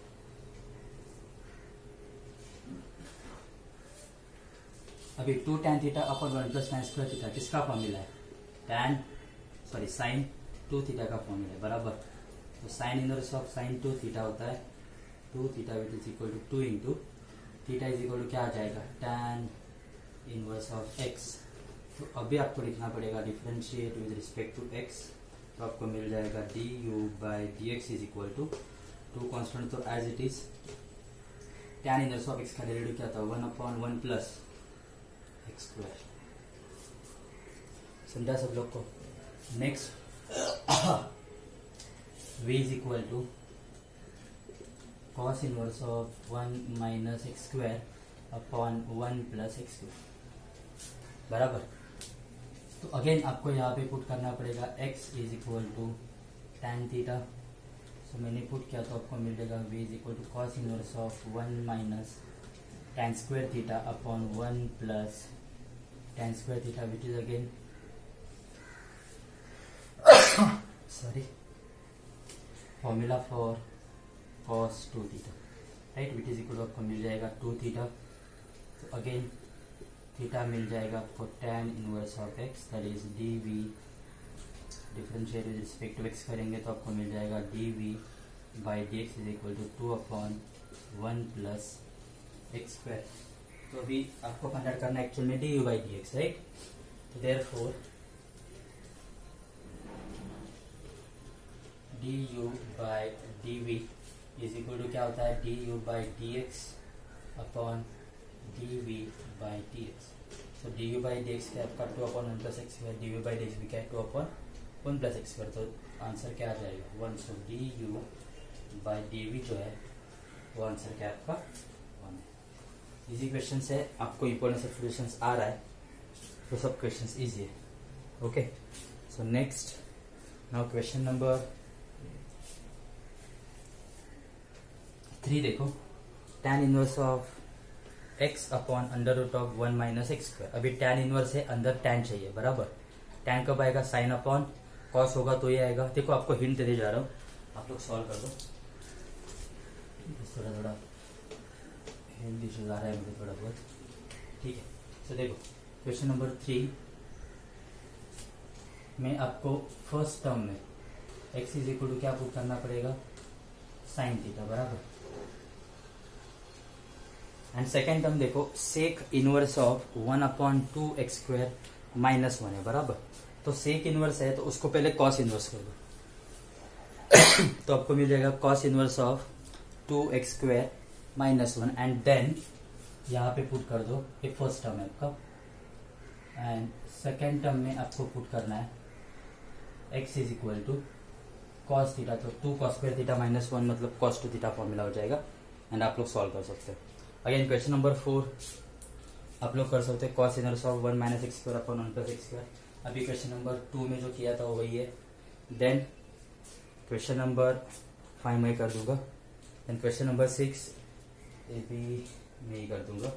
अभी two tan theta upon one plus tan square theta किसका formula है? Tan sorry sine two theta का formula है, बराबर? तो sine inverse of sine two theta होता है। Two theta which is equal to two into theta is equal to क्या आ जाएगा? टेन इनवर्स ऑफ़ एक्स तो अभी आपको लिखना पड़ेगा differentiate with respect to x तो आपको मिल जाएगा d u by d x is equal to two constant तो as it is tan inverse of x का डेरिवेटिव क्या था? One upon one plus x square समझा सब लोग को? Next v is equal to cos inverse of one minus x square upon one plus x square बराबर? तो again आपको यहाँ पे पुट करना पड़ेगा x is equal to tan theta so मैंने पुट किया तो आपको मिल जाएगा v is equal to cos inverse of one minus tan square theta upon one plus tan square theta which is again sorry. Formula for cos 2 theta. Right? Which is equal to आपको मिल जाएगा 2 theta. तो again theta मिल जाएगा आपको tan inverse of x is d v differentiate with respect to x करेंगे तो आपको मिल जाएगा d v by d x is equal to two upon one plus x तो अभी आपको आउट करना एक्चुअल में d u by d x right therefore d u by d v is equal to क्या होता है? D u by d x upon d v by d x so d u by d x क्या आपका two upon one plus x square d u by d x भी क्या है? Two upon one plus x square तो answer क्या आ जाएगा? One so d u by d v जो है, वो आंसर क्या आपका? वन है इजी क्वेश्चन है। आपको इंपॉर्टेंट ऑफ़ क्वेश्चन आ रहा है। तो सब क्वेश्चन इजी है। Okay so next now question number three देखो। tan inverse of x upon under root of one minus x square अभी tan इनवर्स है, अंदर tan चाहिए, बराबर? tan कब आएगा? साइन अपॉन कॉस होगा तो ये आएगा। देखो, आपको हिंट दे जा रहा हूँ। आप लोग सॉल्व कर दो। थोड़ा थोड़ा हेल्थ इश्यूज़ आ रहा है मुझे थोड़ा बहुत। ठीक है। तो देखो क्वेश्चन नंबर थ्री में आपको फ़र्स्ट टर्म में एक्स इज़ इक्वल टू क्या पुट करना पड़ेगा? साइन थीटा बराबर? एंड सेकेंड टर्म देखो sec inverse of one upon two x square minus one है, बराबर? तो सेक इनवर्स है तो उसको पहले कॉस इनवर्स कर दो। तो आपको मिल जाएगा cos inverse of two x square minus one and then यहाँ पे पुट कर दो, ये फ़र्स्ट टर्म है आपका। एंड सेकेंड टर्म में आपको पुट करना है x is equal to cos theta तो two cos square theta minus one मतलब कॉस टू थीटा फॉर्मूला हो जाएगा एंड आप लोग सॉल्व कर सकते हैं। अगेन क्वेश्चन नंबर फोर आप लोग कर सकते हैं cos inverse of one minus x square upon one plus x square अभी क्वेश्चन नंबर टू में जो किया था वो वही है. देन क्वेश्चन नंबर फाइव मैं कर दूँगा. देन क्वेश्चन नंबर सिक्स ये भी मैं ही कर दूँगा.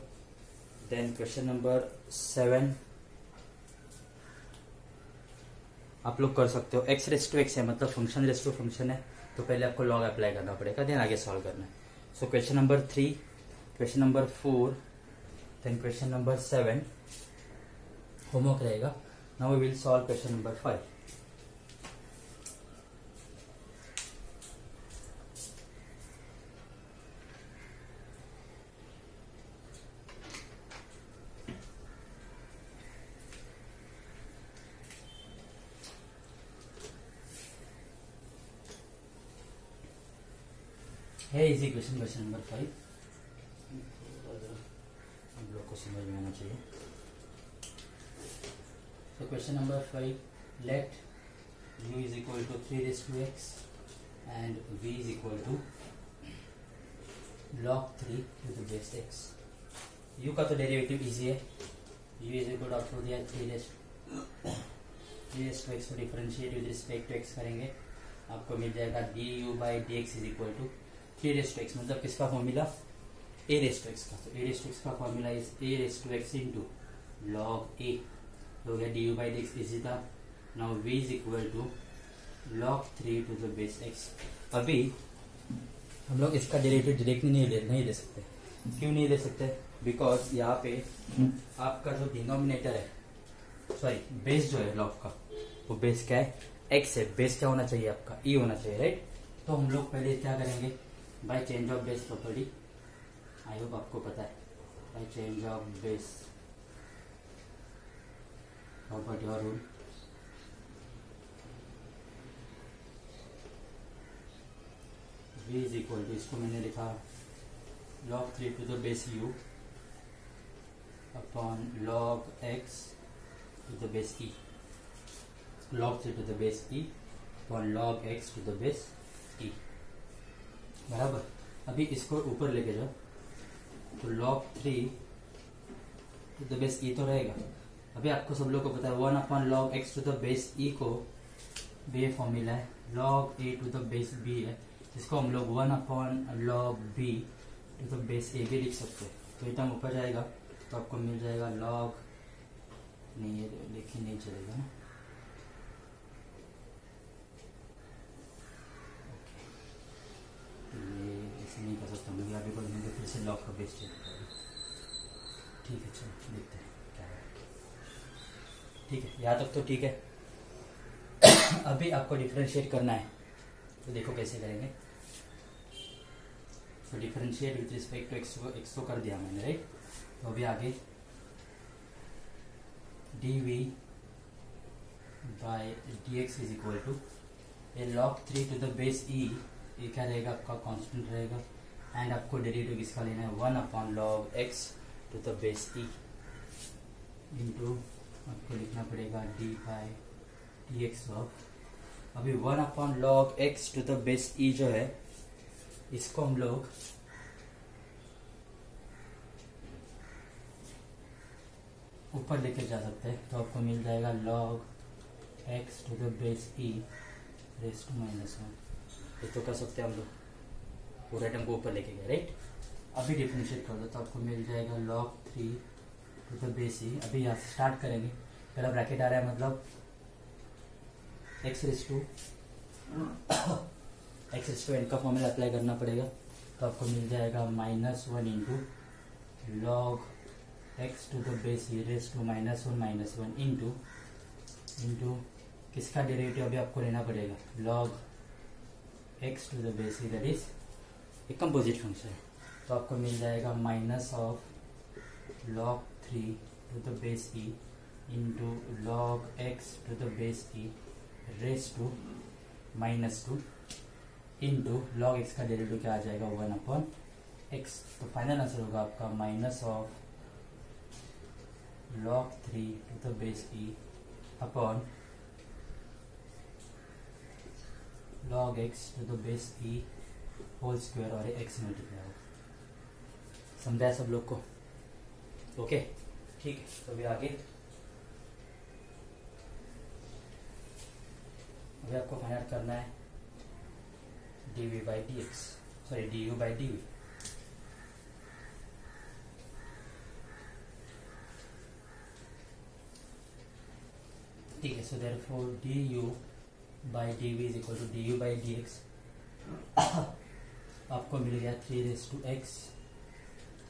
देन क्वेश्चन नंबर सेवन आप लोग कर सकते हो. एक्स रेस टू एक्स है मतलब फ़ंक्शन रेस टू फ़ंक्शन है. तो पहले आपको लॉग अप्लाई करना पड़ेगा देन आगे सॉल्व करना है. So question number three question number four then question number seven homework रहेगा। Now will solve question number five है easy question question number five समझ में आना चाहिए। तो question number five let u is equal to three raise to x and v is equal to log three to the base x. U का तो derivative easy है। U is equal to दिया three raise three raise to x को differentiate with respect to x करेंगे। आपको मिल जाएगा d u by d x is equal to three raise to x मतलब किसका formula a raise to x का तो ए रेस टू एक्स का formula is a raise to x into log a हो गया d u by d x is था now v is equal to log three to the base x अभी हम लोग इसका डेरिवेटिव डायरेक्टली नहीं ले नहीं ले सकते क्यों नहीं ले सकते बिकॉज़ यहाँ पे आपका जो डिनोमिनेटर है सॉरी बेस जो है लॉग का वो बेस क्या है एक्स है बेस क्या होना चाहिए आपका ई e होना चाहिए राइट तो हम लोग पहले क्या करेंगे by change of base property I hope आपको पता है। I change of base property और rule v is equal to इसको मैंने लिखा, log three to the base u upon log x to the base e. Log three to the base e upon log x to the base e. बराबर? अभी इसको ऊपर लेके जाओ। Log three to the base e तो रहेगा। अभी आपको सब लोग को पता है one upon log x to the base e को बे फॉर्मूला है। Log a to the base b है, जिसको हम लोग one upon log b to the base a भी लिख सकते हैं। तो एकदम ऊपर जाएगा तो आपको मिल जाएगा लॉग नहीं, ये लिखे नहीं चलेगा ना। ये ऐसे नहीं कर सकता, मुझे अभी कोई फिर से लॉक का बेस चेक ठीक है, चलो, देखते हैं क्या है। ठीक है, यहाँ तक तो ठीक है। अभी आपको डिफ्रेंशिएट करना है। तो देखो कैसे करेंगे। तो differentiate with respect to x x कर दिया मैंने राइट तो अभी आगे। D v by d x is equal to a log three to the base e ये क्या रहेगा? आपका कांस्टेंट रहेगा। एंड आपको डेरिवेटिव किसका लेना है one upon log x to the base e into आपको लिखना पड़ेगा d by d x of अभी one upon log x to the base e जो है, इसको हम लोग ऊपर लेके जा सकते हैं। तो आपको मिल जाएगा log x to the base e raise to minus one ये तो कर सकते हैं हम लोग। पूरे टर्म को ऊपर लेके गए राइट अभी डिफ्रेंशिएट कर दो तो आपको मिल जाएगा log three to the base e अभी यहाँ से स्टार्ट करेंगे। पहला ब्रैकेट आ रहा है मतलब x raise to x raise to n का फॉर्मूला अप्लाई करना पड़ेगा। तो आपको मिल जाएगा minus one into log x to the base e raise to minus one minus one into into किसका डेरिवेटिव अभी आपको लेना पड़ेगा? Log x to the base e that is एक कंपोजिट फ़ंक्शन तो आपको मिल जाएगा minus of log three to the base e into log x to the base e raise to minus two into log x का derivative क्या आ जाएगा? One upon x तो फाइनल आंसर होगा आपका minus of log 3 to the base e upon log x to the base e whole square और x multiply हो समझा है सब लोग को? ओके, ठीक है तो अभी आगे। अभी आपको फाइंड आउट करना है। D v by d x sorry d u by d v ठीक है so therefore d u by d v is equal to d u by d x आपको मिल गया three raised to x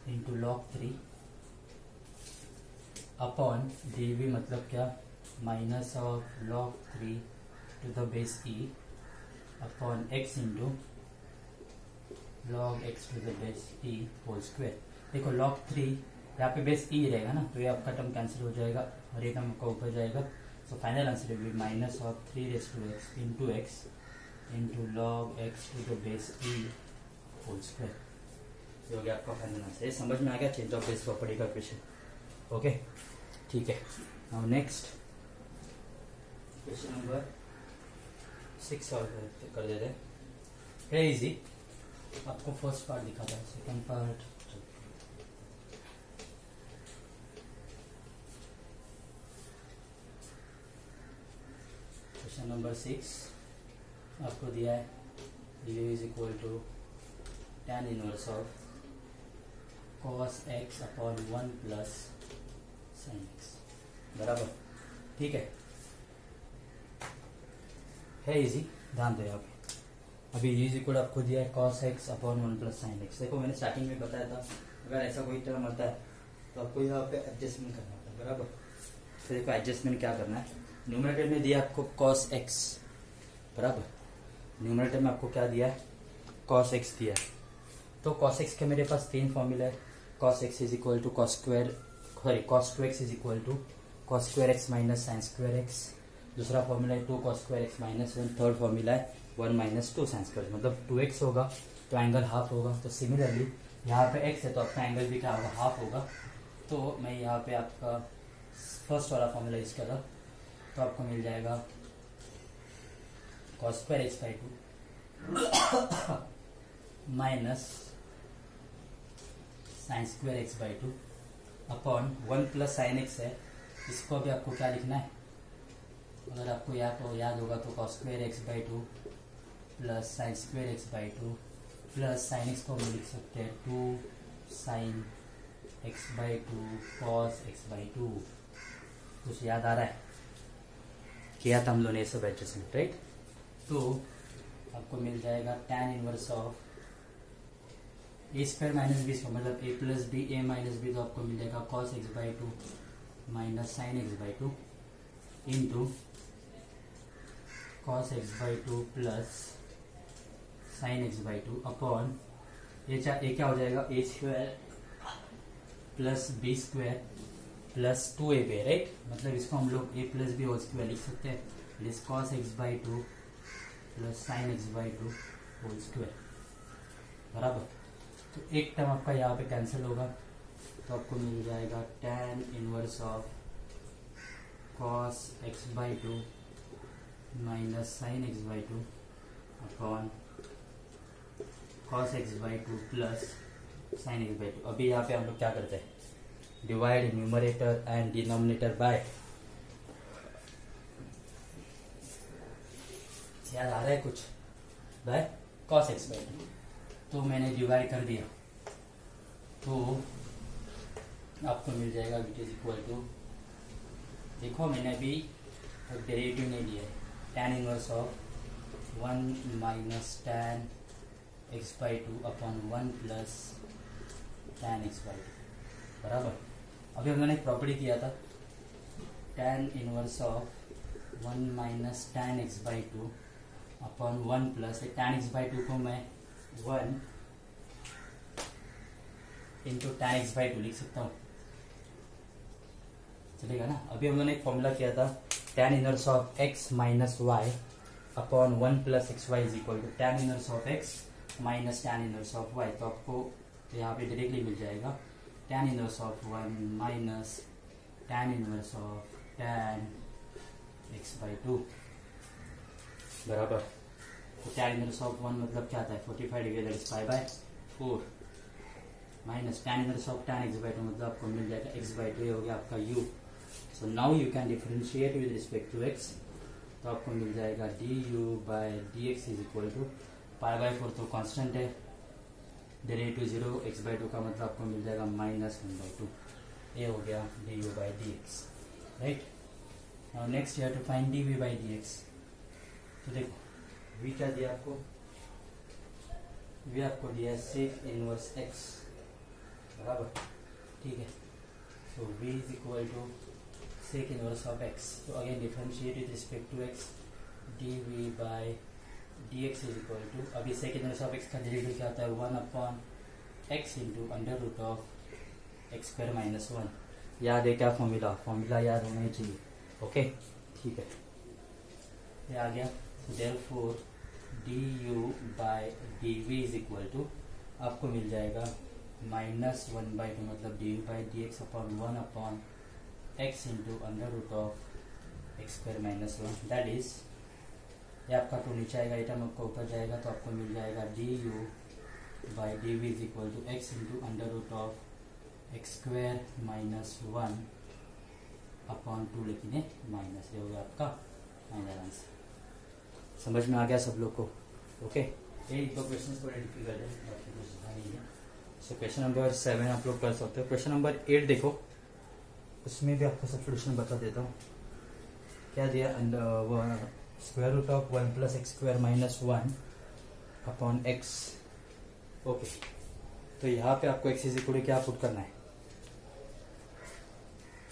into log three upon d v मतलब क्या? Minus of log three to the base e upon x into log x to the base e whole square देखो log three यहाँ पे base ई रहेगा ना तो ये आपका टर्म कैंसिल हो जाएगा और ये टर्म आपका ऊपर जाएगा। So final answer will be minus of 3 raised to x into x into log x to the base e whole square. ये हो गया आपका फाइनल आंसर ये समझ में आ गया चेंज ऑफ़ बेस प्रॉपर्टी का क्वेश्चन ओके ठीक है। Now next question number six solve कर देते हैं। है इजी आपको फ़र्स्ट पार्ट दिखा था second part question number six आपको दिया है u is equal to tan inverse of cos x upon one plus sine x बराबर? ठीक है? है इजी ध्यान दो यहाँ पे अभी इज़ इक्वल आपको दिया है cos x upon one plus sine x देखो, मैंने स्टार्टिंग में बताया था, अगर ऐसा कोई टर्म आता है तो आपको यहाँ पे एडजस्टमेंट करना होता है। बराबर? तो देखो एडजस्टमेंट क्या करना है? न्यूमरेटर में दिया आपको cos x बराबर? न्यूमरेटर में आपको क्या दिया है? Cos x दिया है। तो कॉस एक्स के मेरे पास तीन फॉर्मूला है। Cos x is equal to cos square sorry cos two x is equal to cos square x minus sine square x दूसरा फॉर्मूला है two cos square x minus one third formula है one minus two sine square मतलब two x होगा तो angle half होगा। तो similarly यहाँ पे एक्स है तो आपका एंगल भी क्या होगा? हाफ़ होगा। तो मैं यहाँ पे आपका फ़र्स्ट वाला फॉर्मूला यूज़ कर तो आपको मिल जाएगा cos square x by two minus sine square x by two upon one plus sine x है। इसको भी आपको क्या लिखना है? अगर आपको याद हो याद होगा तो cos square x by two plus sine square x by two plus sine x को हम लिख सकते हैं two sine x by two cos x by two कुछ याद आ रहा है? किया था हम लोगों ने सब एडजस्टमेंट राइट तो आपको मिल जाएगा tan inverse of a square minus b square मतलब a plus b a minus b तो आपको मिलेगा cos x by two minus sine x by two into cos x by two plus sine x by two upon ये ये क्या हो जाएगा? A square plus b square plus two a पे right मतलब इसको हम लोग a plus b whole square लिख सकते हैं। Is cos x by two plus sine x by two whole square बराबर? तो एक टर्म आपका यहाँ पे कैंसिल होगा तो आपको मिल जाएगा tan inverse of cos x by two minus sine x by two upon cos x by two plus sine x by two अभी यहाँ पे हम लोग क्या करते हैं? Divide numerator and denominator by याद आ रहा है कुछ? By cos x by two तो मैंने डिवाइड कर दिया। तो आपको मिल जाएगा विच इज़ इक्वल टू देखो, मैंने अभी डेरिवेटिव नहीं दिया है। Tan inverse of one minus tan x by two upon one plus tan x by two बराबर? अभी हम एक प्रॉपर्टी किया था। Tan inverse of one minus tan x by two upon one plus tan x by two को मैं one into tan x by two लिख सकता हूँ। चलेगा ना? अभी हम लोगों ने एक फॉर्मूला किया था tan inverse of x minus y upon one plus x y is equal to tan inverse of x minus tan inverse of y तो आपको यहाँ पे डायरेक्टली मिल जाएगा। Tan inverse of one minus tan inverse of tan x by two बराबर। Tan inverse of one मतलब क्या आता है? Forty five degree that is five by four minus tan inverse of tan x by two मतलब आपको मिल जाएगा x by two हो गया आपका u so now you can differentiate with respect to x तो आपको मिल जाएगा d u by d x is equal to pi by four तो कॉन्स्टेंट है. Derivative zero x by two का मतलब आपको मिल जाएगा माइनस वन बाई टू ये हो गया d u by d x right next you have to find d v by d x तो देखो वी क्या दिया आपको? वी आपको दिया सेक इनवर्स एक्स बराबर? ठीक है। So v is equal to sec inverse of x तो again differentiate with respect to x d v by d x is equal to अभी सेक इनवर्स ऑफ़ एक्स का derivative क्या होता है? One upon x into under root of x square minus one याद है क्या formula formula याद होना चाहिए। ओके ठीक है। ये आ गया। U by d v is equal to आपको मिल जाएगा माइनस वन बाई टू मतलब d u by d x upon one upon x into under root of x square minus one that is ये आपका टू नीचे आएगा item आपको ऊपर जाएगा तो आपको मिल जाएगा d u by d v is equal to x into under root of x square minus one upon two लेकिन माइनस ये हो गया आपका फाइनल आंसर समझ में आ गया सब लोग को? ओके ये दो क्वेश्चन थोड़े डिफ़िकल्ट है बाकी कुछ नहीं है। सो क्वेश्चन नंबर सेवन आप लोग कर सकते हो। क्वेश्चन नंबर एट देखो। उसमें भी आपको सब्सटीट्यूशन बता देता हूँ। क्या दिया? Square root of one plus x square minus one upon x okay तो यहाँ पे आपको एक्स इज़ इक्वल क्या पुट करना है?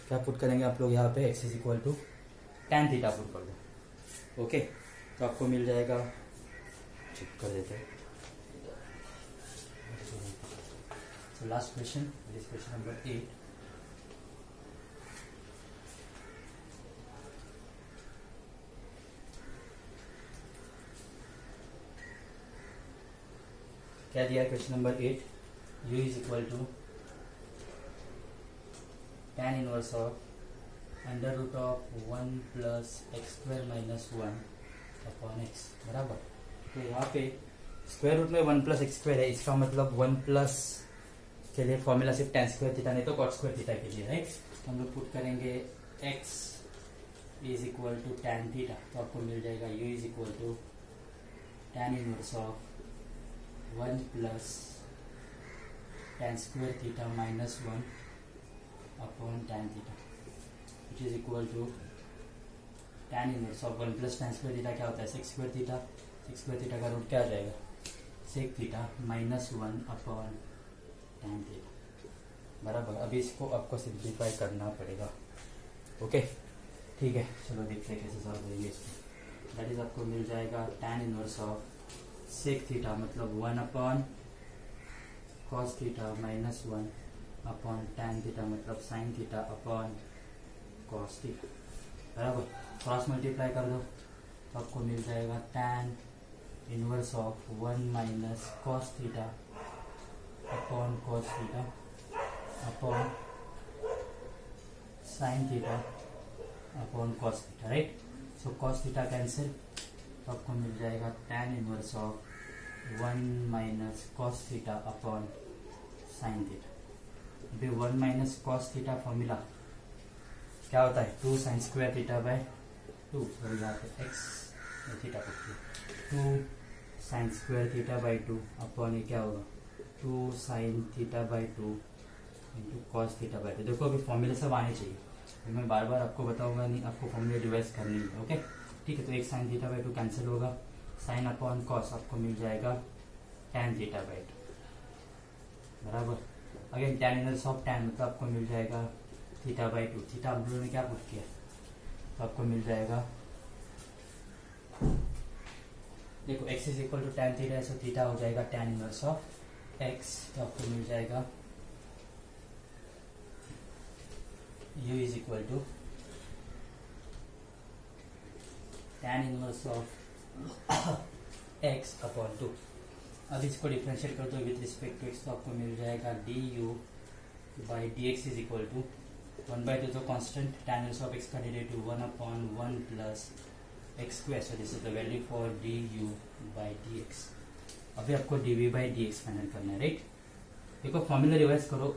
क्या पुट करेंगे आप लोग यहाँ पे? X is equal to tan theta put कर दो। ओके तो आपको मिल जाएगा। चेक कर देते हैं। So last question, this is question. क्या दिया question number eight u is equal to tan inverse of under root of one plus x square minus one upon x बराबर? तो यहाँ पे स्क्वायर रूट में वन प्लस एक्स स्क्वायर है, इसका मतलब वन प्लस के लिए फॉर्मूला सिर्फ़ टेन स्क्वायर थीटा नहीं तो कॉट स्क्वायर थीटा के लिए राइट हम लोग पुट करेंगे x is equal to tan theta तो आपको मिल जाएगा u is equal to tan inverse of one plus tan square theta minus one upon tan theta is equal to tan inverse of one plus tan square theta क्या होता है? Sec square theta sec square theta का root क्या आ जाएगा? Sec theta minus one upon tan theta बराबर। अभी इसको आपको सिंप्लीफाई करना पड़ेगा। ओके ठीक है। चलो देखते हैं कैसे सॉल्व करेंगे इसको। दैट इज़ आपको मिल जाएगा tan inverse of sec theta मतलब one upon cos theta minus one upon tan theta मतलब sine theta upon cos theta बराबर? क्रॉस मल्टीप्लाई कर दो तो आपको मिल जाएगा tan inverse of one minus cos theta upon cos theta upon sine theta upon cos theta right so cos theta cancel तो आपको मिल जाएगा tan inverse of one minus cos theta upon sine theta अभी one minus cos theta formula क्या होता है? Two sine square theta by two और यहाँ पे x theta two sine square theta by two upon ये क्या होगा? Two sine theta by two into cos theta by two देखो, अभी फॉर्मूले सब आने चाहिए। तो मैं बार बार आपको बताऊँगा नहीं, आपको फॉर्मूले रिवाइज करनी है ओके ठीक है तो एक sine theta by two cancel होगा। साइन अपॉन कॉस आपको मिल जाएगा टेन थीटा बाई टू बराबर? Again tan inverse of tan मतलब आपको मिल जाएगा थीटा बाई टू थीटा हम लोगों ने क्या पुट किया? तो आपको मिल जाएगा। देखो, x is equal to tan theta so theta हो जाएगा टेन इनवर्स ऑफ़ x तो आपको मिल जाएगा। u is equal to tan inverse of x upon two अब इसको डिफ्रेंशिएट कर दो विथ रिस्पेक्ट टू x तो आपको मिल जाएगा d u by d x is equal to one by two तो constant tan inverse of x का derivative one upon one x square so this is the value for d u by d x अभी आपको d v by d x final करना है right देखो formula revise करो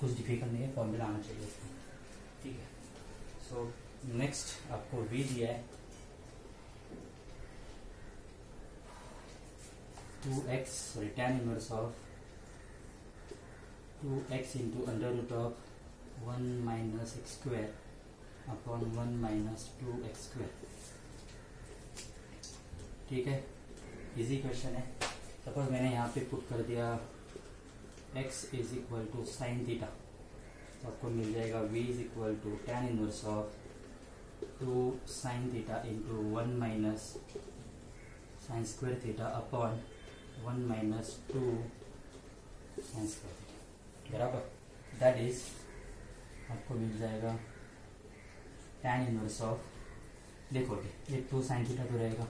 कुछ difficult नहीं है फॉर्मूला आना चाहिए ठीक है? सो so, नेक्स्ट आपको वी दिया है। Two x sorry tan inverse of two x into under root of one minus x square upon one minus two x square ठीक है? इजी क्वेश्चन है। सपोज़ मैंने यहाँ पे पुट कर दिया x is equal to sine theta तो आपको मिल जाएगा v is equal to tan inverse of two sine theta into one minus sine square theta upon one minus two sine square theta बराबर? दैट इज़ आपको मिल जाएगा tan inverse of देखो ये टू साइन थीटा तो रहेगा।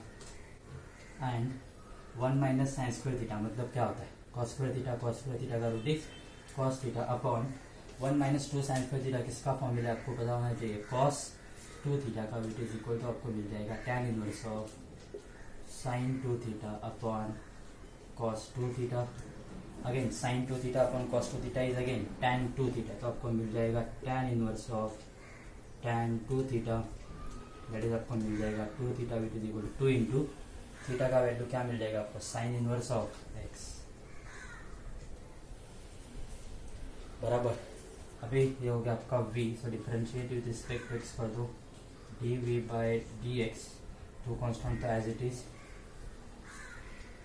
And one minus sine square theta मतलब क्या होता है? Cos theta cos square theta का root is cos theta upon one minus two sine square theta किसका फॉर्मूला आपको पता होना चाहिए? कॉस टू थीटा का रूट इज़ इक्वल तो आपको मिल जाएगा tan inverse of sine two theta upon cos two theta again sine two theta upon cos two theta is again tan two theta तो आपको मिल जाएगा tan inverse of tan two theta that is आपको मिल जाएगा two theta with is equal to two into theta value क्या मिल जाएगा आपको? साइन इनवर्स ऑफ़ एक्स बराबर. अभी ये हो गया आपका v so differentiate with respect to x कर दो d v by d x to constant तो as it is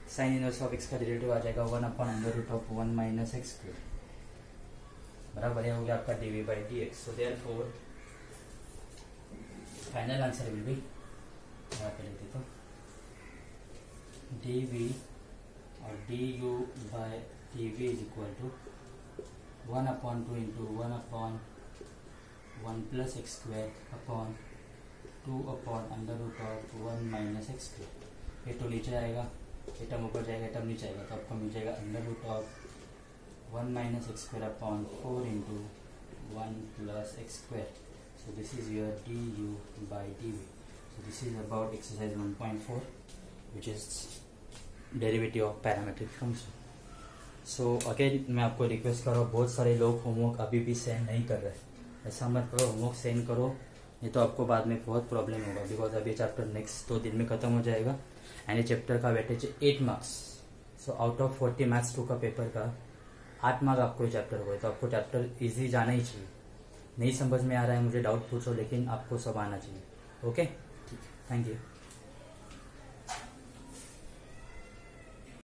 sine inverse of x का रिलेटिव आ जाएगा one upon under root of one minus x square बराबर हो गया आपका d v by d x so therefore final answer will be यहाँ पे लिख देता हूँ डी वी और d u by d v is equal to one upon two into one upon one plus x square upon two upon under root of one minus x square ये तो नीचे आएगा। ये टर्म ऊपर जाएगा atom नीचे आएगा तो आपको मिल जाएगा under root of one minus x square upon four into one plus x square so this is your du by dv so this is about exercise 1.4 which is derivative of parametric function. So again मैं आपको request कर रहा हूँ, बहुत सारे लोग homework अभी भी सेंड नहीं कर रहे ऐसा मत करो होमवर्क सेंड करो, नहीं तो आपको बाद में बहुत प्रॉब्लम होगा बिकॉज़ अभी चैप्टर नेक्स्ट दो दिन में खत्म हो जाएगा। एंड चैप्टर का weightage eight marks so out of forty marks two का पेपर का आठ मार्क्स आपको चैप्टर हुआ तो आपको चैप्टर इजी जाना ही चाहिए। नहीं समझ में आ रहा है मुझे डाउट पूछो लेकिन आपको सब आना चाहिए। Okay thank you